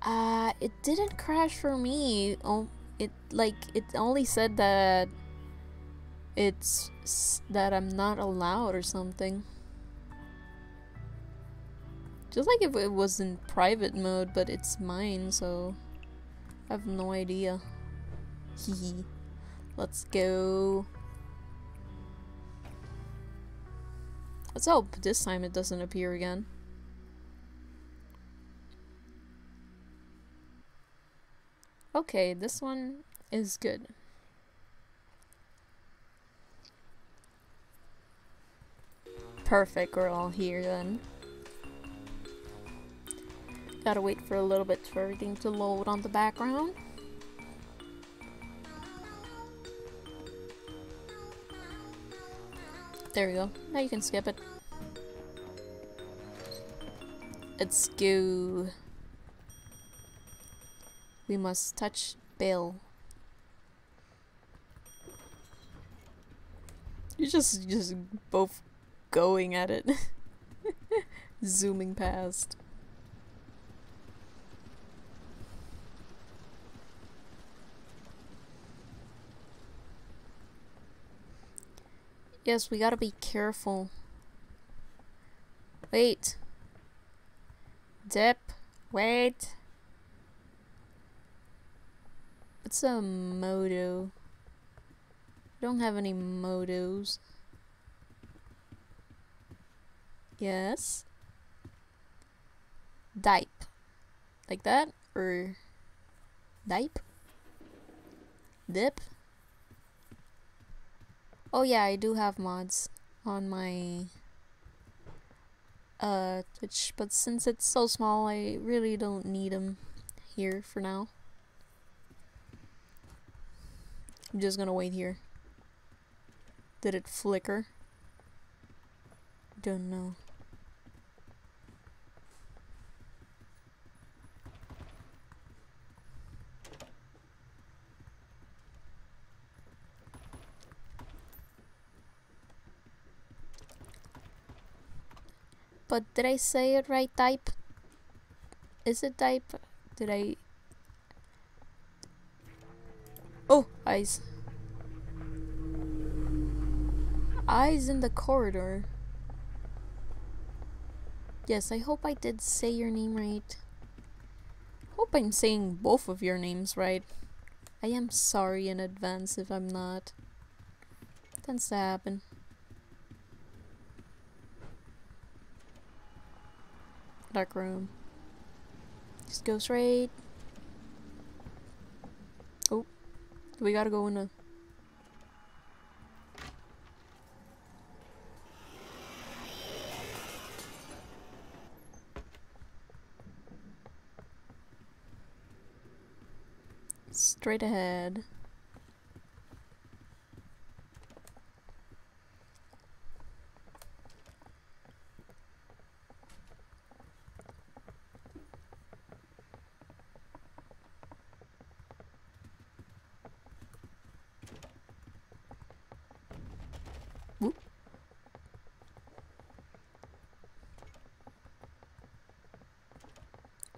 Uh, it didn't crash for me. Oh, it like it only said that it's that I'm not allowed or something. Just like if it was in private mode, but it's mine, so I have no idea. *laughs* Hehe. Let's go. Let's hope this time it doesn't appear again. Okay, this one is good. Perfect, we're all here then. Gotta wait for a little bit for everything to load on the background. There we go. Now you can skip it. Let's go. We must touch Bill. You're just just both going at it. *laughs* Zooming past. Yes, we gotta be careful. Wait. Dip. Wait. What's a moto. Don't have any motos. Yes. Dipe. Like that? Or dipe? Dip? Oh yeah, I do have mods on my uh Twitch, but since it's so small, I really don't need them here for now. I'm just gonna wait here. Did it flicker? Don't know. But did I say it right, type? Is it type? Did I... Oh, eyes. Eyes in the corridor. Yes, I hope I did say your name right. Hope I'm saying both of your names right. I am sorry in advance if I'm not. Tends to happen. Dark room. Just go straight. Oh. We gotta go in a... Straight ahead.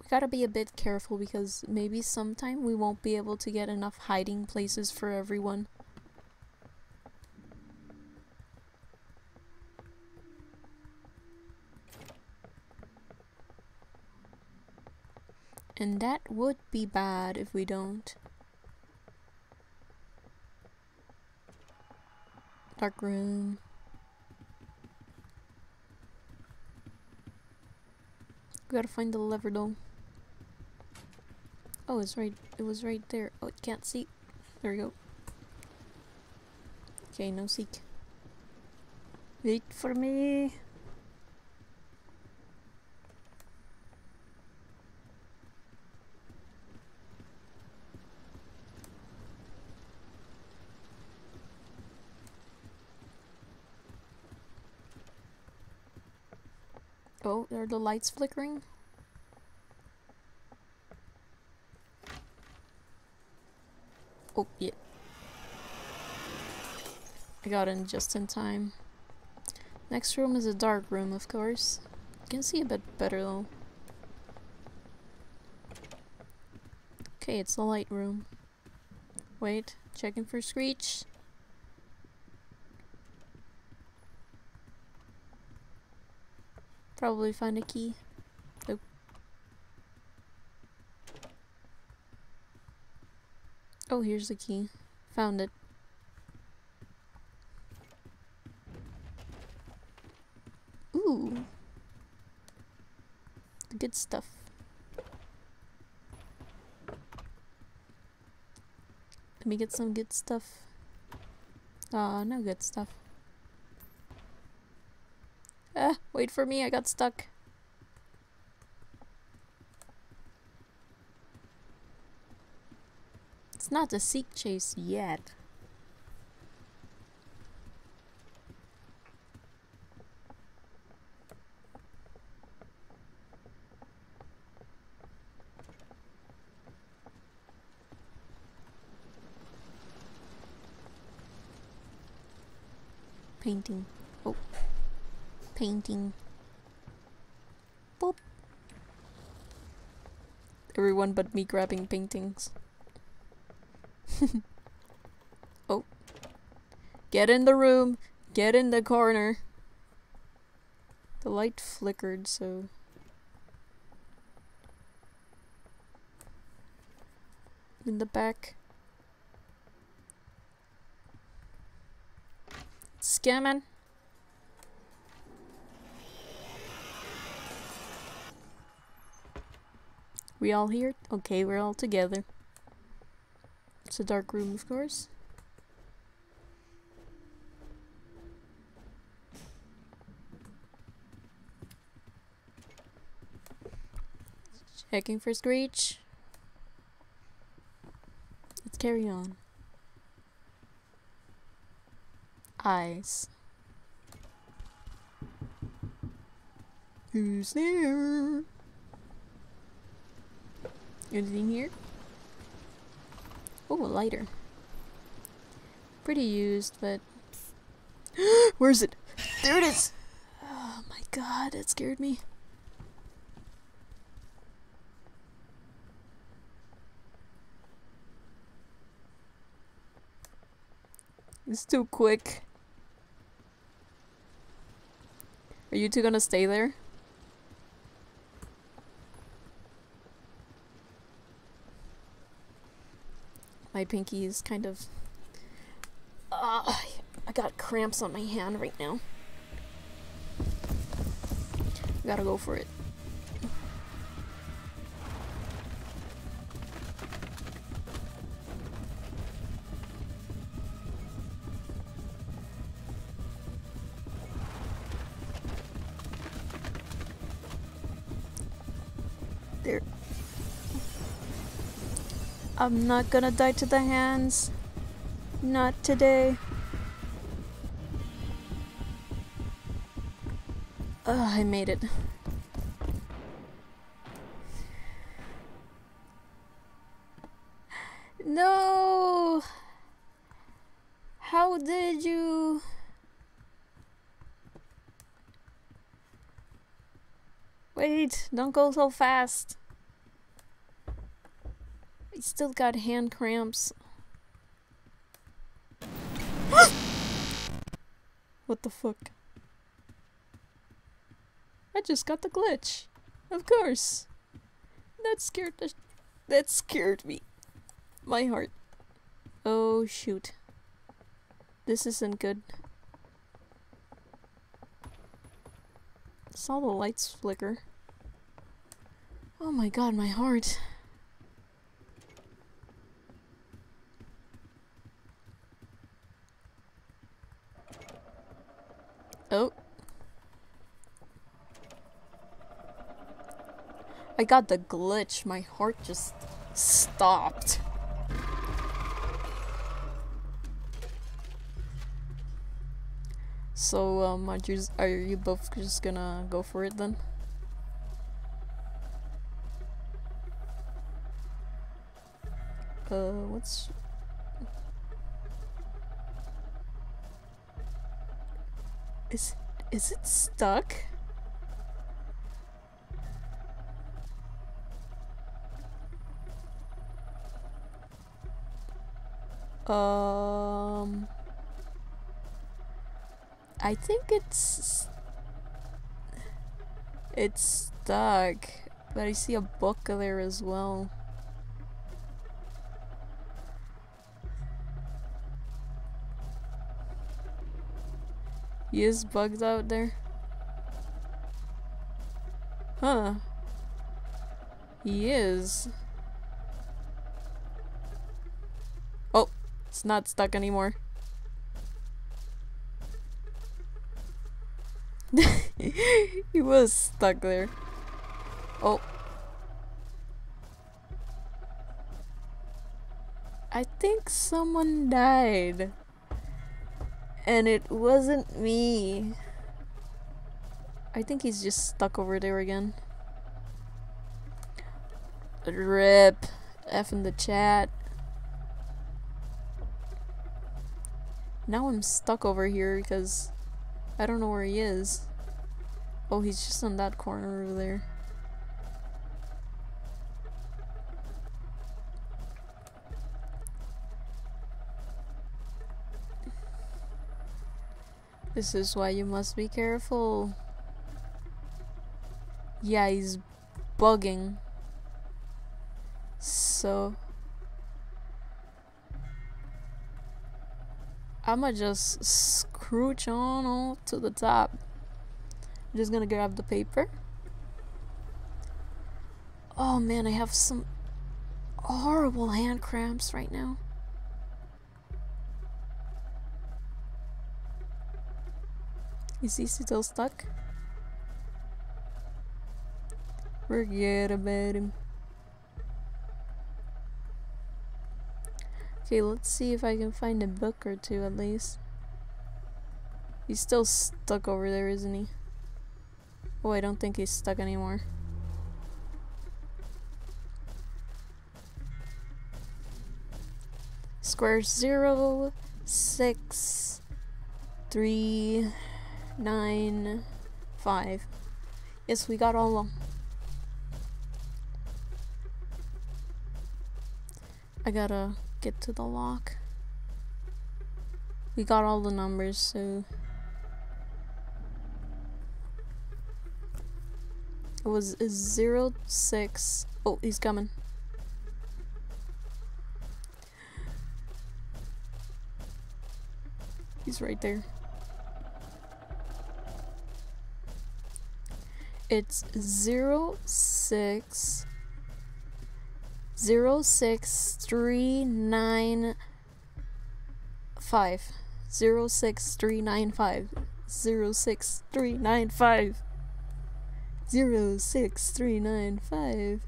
Gotta be a bit careful because maybe sometime we won't be able to get enough hiding places for everyone. And that would be bad if we don't. Dark room. We gotta find the lever though. Oh, it's right. It was right there. Oh, it can't see. There we go. Okay, no seek. Wait for me. Oh, are the lights flickering? Oh, yeah. I got in just in time. Next room is a dark room, of course. You can see a bit better though. Okay, it's the light room. Wait, checking for Screech. Probably find a key. Oh, here's the key. Found it. Ooh. The good stuff. Let me get some good stuff. Ah, uh, no good stuff. Ah, wait for me, I got stuck. It's not a seek chase yet. Painting. Oh. Painting. Boop. Everyone but me grabbing paintings. *laughs* oh. Get in the room. Get in the corner. The light flickered, so. In the back. Scamming. We all here? Okay, we're all together. It's a dark room, of course. Checking for Screech. Let's carry on. Eyes. Who's there? Anything here? Oh, a lighter. Pretty used, but... *gasps* Where is it? There it is! Oh my god, that scared me. It's too quick. Are you two gonna stay there? My pinky is kind of... Uh, I got cramps on my hand right now. Gotta go for it. I'm not gonna die to the hands. Not today. Ugh, I made it. No! How did you... Wait, don't go so fast. Still got hand cramps. *gasps* what the fuck? I just got the glitch. Of course. That scared the that scared me. My heart. Oh shoot. This isn't good. Saw the lights flicker. Oh my god, my heart. Oh. I got the glitch. My heart just stopped. So, um, are you, are you both just gonna go for it then? Uh, what's... Is, is it stuck? Um... I think it's... It's stuck. But I see a book there as well. Is bugs out there? Huh. He is. Oh, it's not stuck anymore. *laughs* he was stuck there. Oh. I think someone died. And it wasn't me. I think he's just stuck over there again. Rip. F in the chat. Now I'm stuck over here because I don't know where he is. Oh, he's just on that corner over there. This is why you must be careful. Yeah, he's bugging. So... I'ma just scrooch on all to the top. I'm just gonna grab the paper. Oh man, I have some horrible hand cramps right now. Is he still stuck? Forget about him. Okay, let's see if I can find a book or two at least. He's still stuck over there, isn't he? Oh, I don't think he's stuck anymore. Square zero, six, three, nine, five. Yes, we got all of them. I gotta get to the lock. We got all the numbers, so... It was zero six. Oh, he's coming. He's right there. It's zero six zero six three nine five zero six three nine five zero six three nine five zero six three nine five.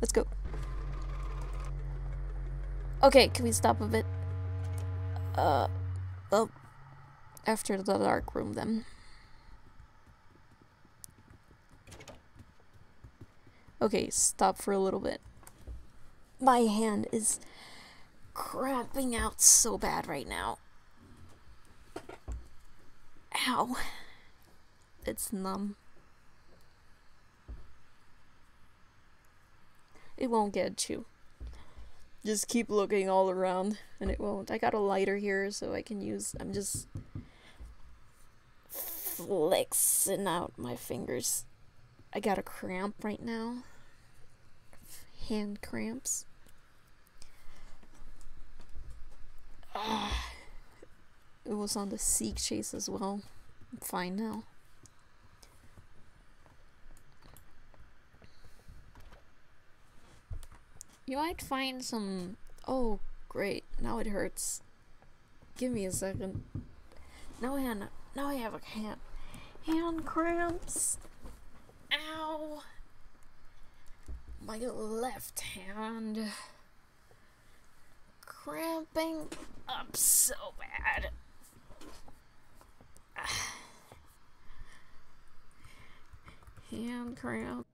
Let's go. Okay, can we stop a bit? Uh, well, after the dark room then. Okay, stop for a little bit. My hand is cramping out so bad right now. Ow. It's numb. It won't get you. Just keep looking all around and it won't. I got a lighter here so I can use I'm just flexing out my fingers. I got a cramp right now. Hand cramps. it was on the seek chase as well. I'm fine now. You might find some. Oh, great! Now it hurts. Give me a second. Now I have. Now I have a hand. Hand cramps. Ow! My left hand cramping up so bad. *sighs* Hand cramp.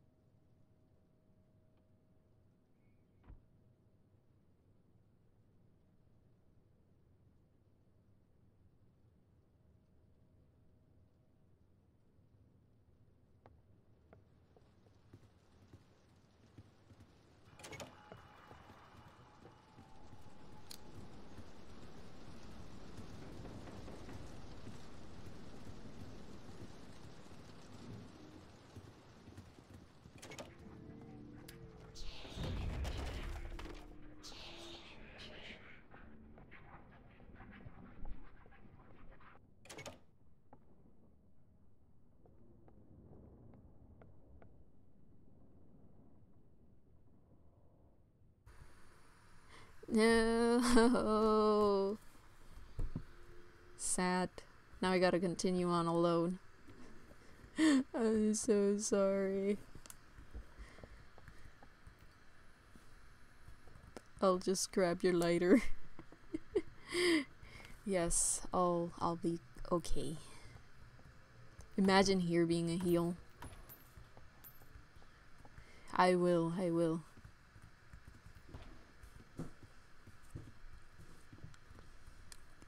No. *laughs* Sad. Now I gotta continue on alone. *laughs* I'm so sorry. I'll just grab your lighter. *laughs* yes, I'll I'll be okay. Imagine here being a heel. I will, I will.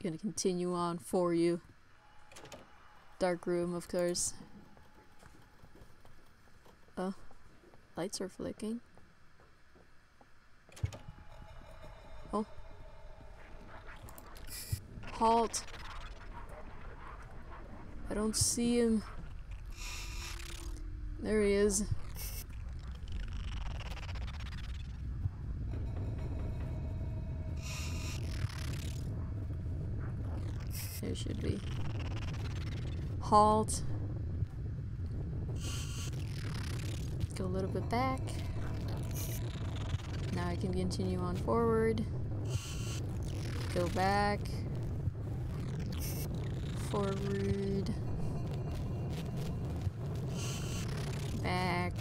Gonna continue on for you. Dark room, of course. Oh, lights are flicking. Oh. Halt. I don't see him. There he is. There should be. Halt. Go a little bit back. Now I can continue on forward. Go back. Forward. Back.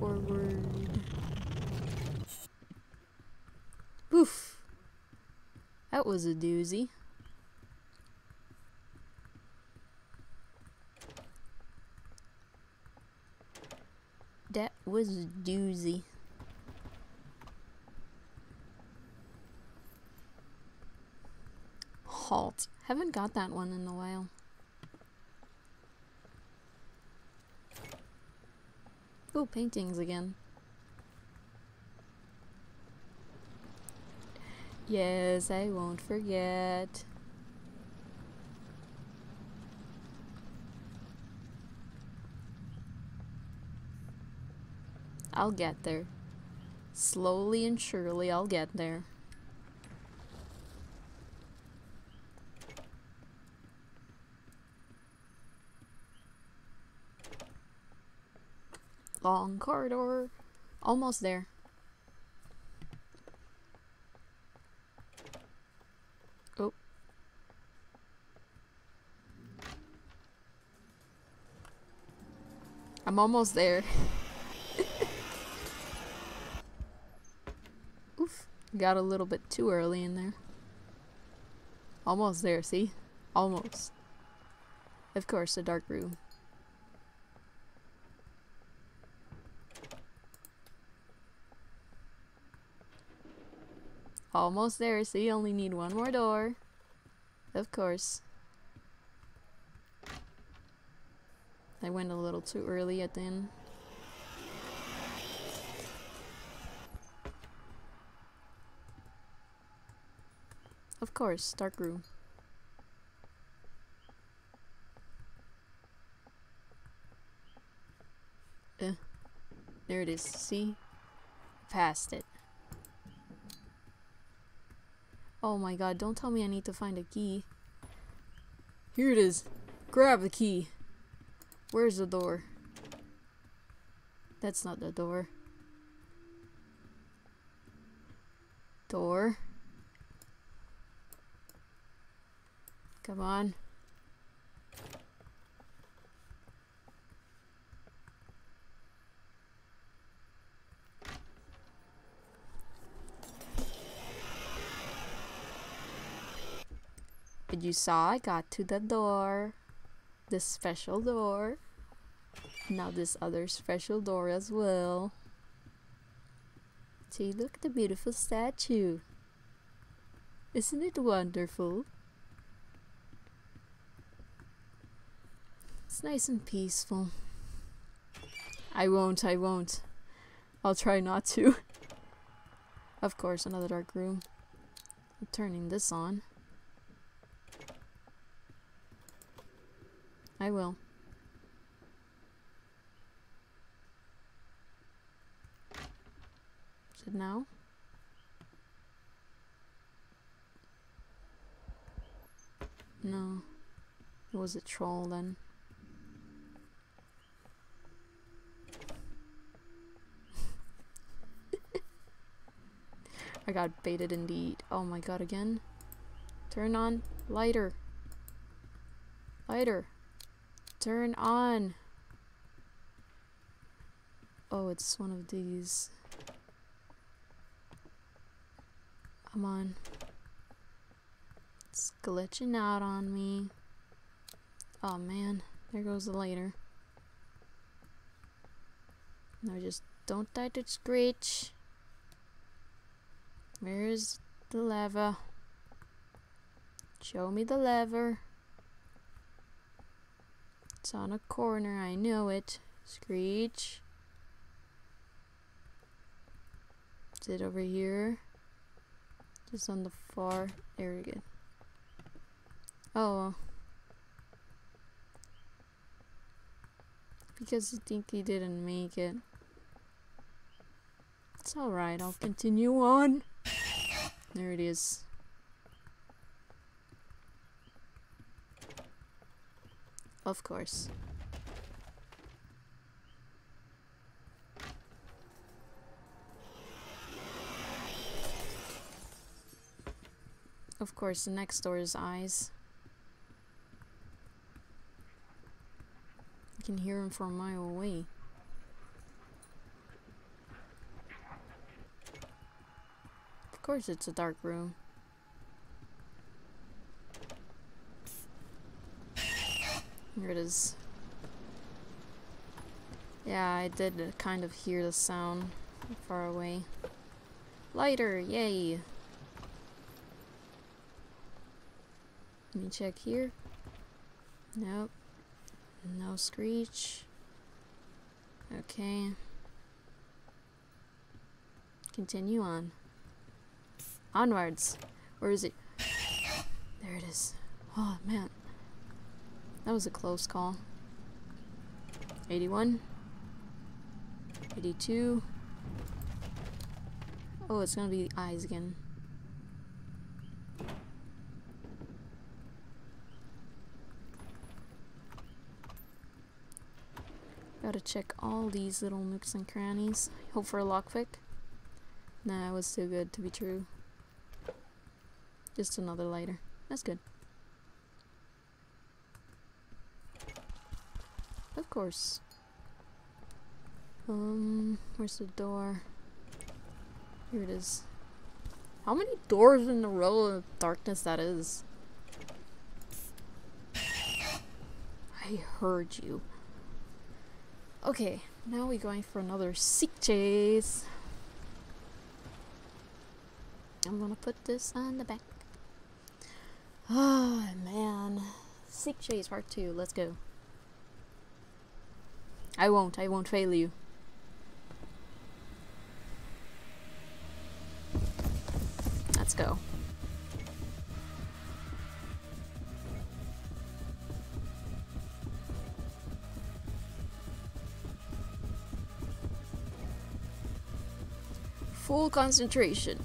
Forward. Poof. That was a doozy. That was a doozy. Halt. Haven't got that one in a while. Oh, paintings again. Yes, I won't forget. I'll get there. Slowly and surely, I'll get there. Long corridor. Almost there. Oh. I'm almost there. *laughs* Oof. Got a little bit too early in there. Almost there, see? Almost. Of course, a dark room. Almost there, see? Only need one more door. Of course. I went a little too early at the end. Of course, dark room. Uh, there it is. See? Past it. Oh my god, don't tell me I need to find a key. Here it is. Grab the key. Where's the door? That's not the door. Door. Come on. You saw I got to the door. The special door. Now this other special door as well. See, look at the beautiful statue. Isn't it wonderful? It's nice and peaceful. I won't, I won't. I'll try not to. *laughs* of course, another dark room. I'm turning this on. I will. Is it now? No. It was a troll then. *laughs* I got baited indeed. Oh my god, again? Turn on lighter. Lighter. Turn on. Oh, it's one of these. Come on. It's glitching out on me. Oh man, there goes the lighter. No, just don't die to screech. Where's the lever? Show me the lever. It's on a corner, I know it. Screech. Is it over here? Just on the far. There we go. Oh. Because I think he didn't make it. It's alright, I'll continue on. There it is. Of course. Of course, the next door is eyes. You can hear him from a mile away. Of course, it's a dark room. Here it is. Yeah, I did kind of hear the sound far away. Lighter, yay! Let me check here. Nope. No screech. Okay. Continue on. Onwards. Where is it? There it is. Oh, man. That was a close call. 81. 82. Oh, it's gonna be the eyes again. Gotta check all these little nooks and crannies. Hope for a lockpick. Nah, it was too good to be true. Just another lighter. That's good. Course. Um, where's the door? Here it is. How many doors in a row of darkness that is? I heard you. Okay, now we're going for another seek chase. I'm gonna put this on the back. Oh man. Seek chase part two, let's go. I won't, I won't fail you. Let's go. Full concentration.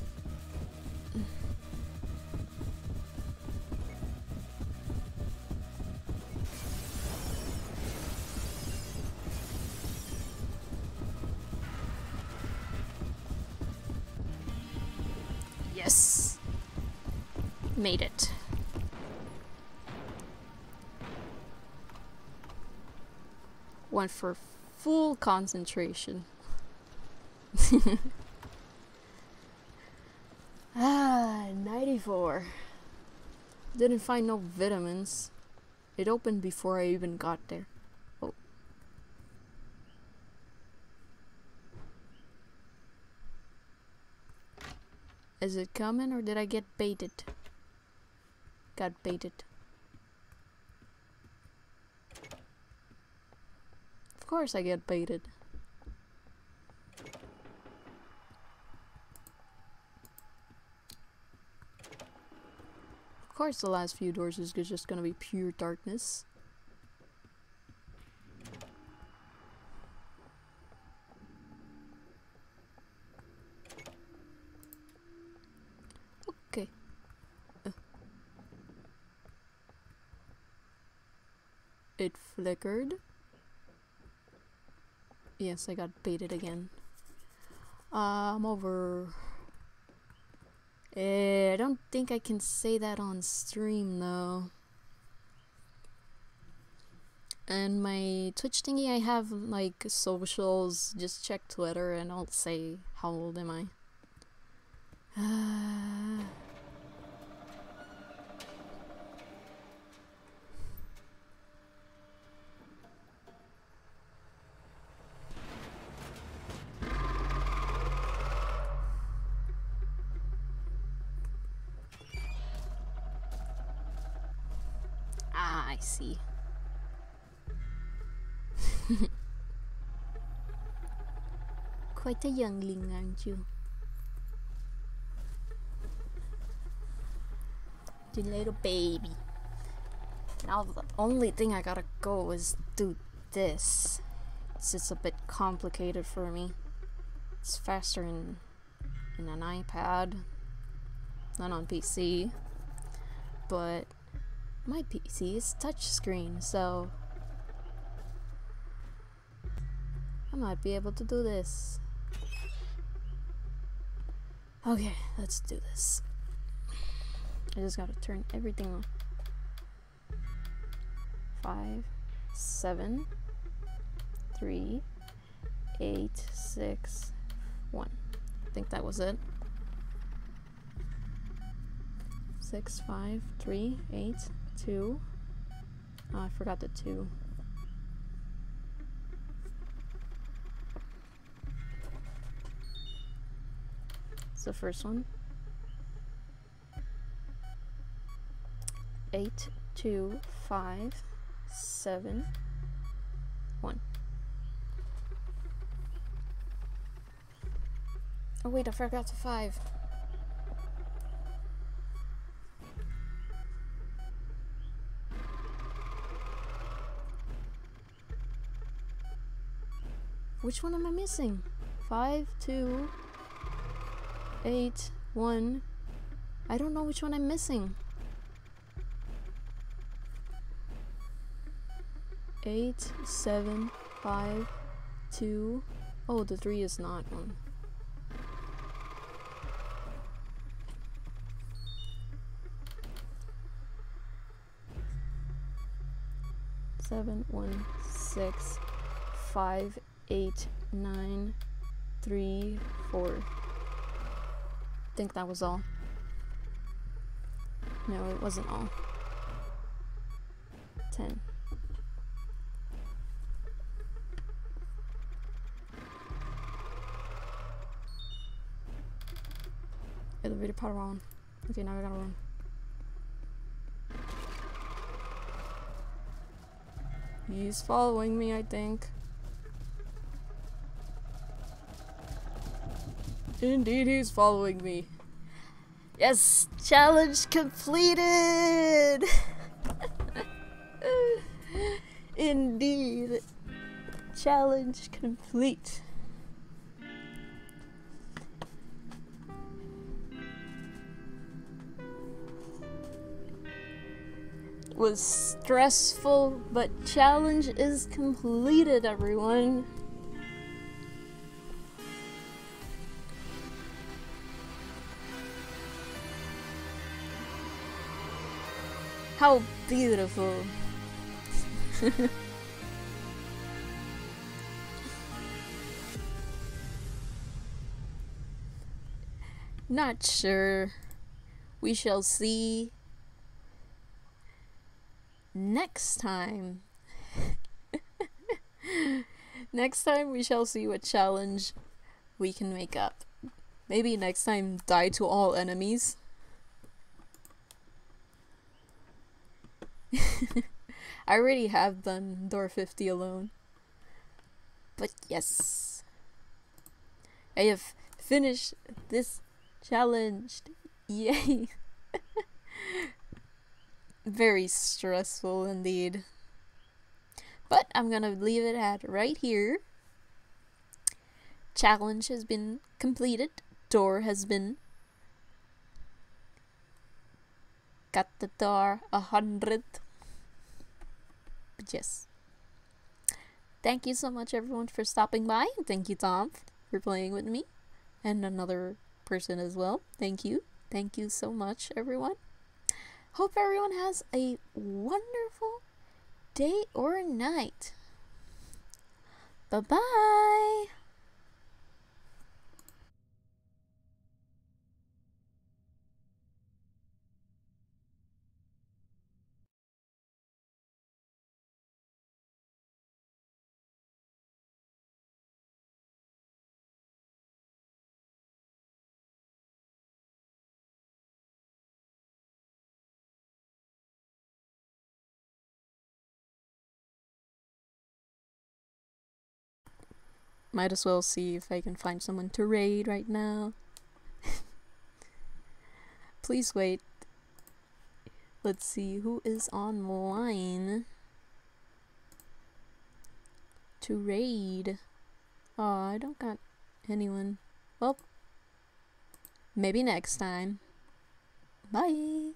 For full concentration. *laughs* ah, 94. Didn't find no vitamins. It opened before I even got there. Oh. Is it coming or did I get baited? Got baited. Course I get baited. Of course the last few doors is just gonna be pure darkness. Okay. Uh. It flickered. Yes, I got baited again. Uh, I'm over. Eh, I don't think I can say that on stream though. And my Twitch thingy, I have like socials. Just check Twitter and I'll say how old am I. *sighs* *sighs* *sighs* Uh, Quite a youngling, aren't you? You little baby. Now the only thing I gotta go is do this. it's, it's a bit complicated for me. It's faster in in an iPad, not on PC. But my PC is touchscreen, so I might be able to do this. Okay, let's do this. I just gotta turn everything on. Five, seven, three, eight, six, one. I think that was it. Six, five, three, eight, two. Oh, I forgot the two. It's the first one. Eight, two, five, seven, one. Oh wait, I forgot the five. Which one am I missing? Five, two, eight, one. I don't know which one I'm missing. Eight, seven, five, two. Oh, the three is not one. Seven, one, six, five, eight, nine, three, four. Think that was all. No, it wasn't all. Ten. Elevator power on. Okay, now we gotta run. He's following me, I think. Indeed, he's following me. Yes, challenge completed! *laughs* Indeed, challenge complete. Was stressful, but challenge is completed, everyone. How beautiful. *laughs* Not sure. We shall see next time. *laughs* next time we shall see what challenge we can make up. Maybe next time die to all enemies. *laughs* I already have done door 50 alone. But yes. I have finished this challenge. Yay. *laughs* Very stressful indeed. But I'm gonna leave it at right here. Challenge has been completed. Door has been got the door a hundred. But yes. Thank you so much everyone for stopping by. Thank you Tom for playing with me. And another person as well. Thank you. Thank you so much everyone. Hope everyone has a wonderful day or night. Bye bye Might as well see if I can find someone to raid right now. *laughs* Please wait. Let's see who is online. to raid. Oh, I don't got anyone. Well, maybe next time. Bye.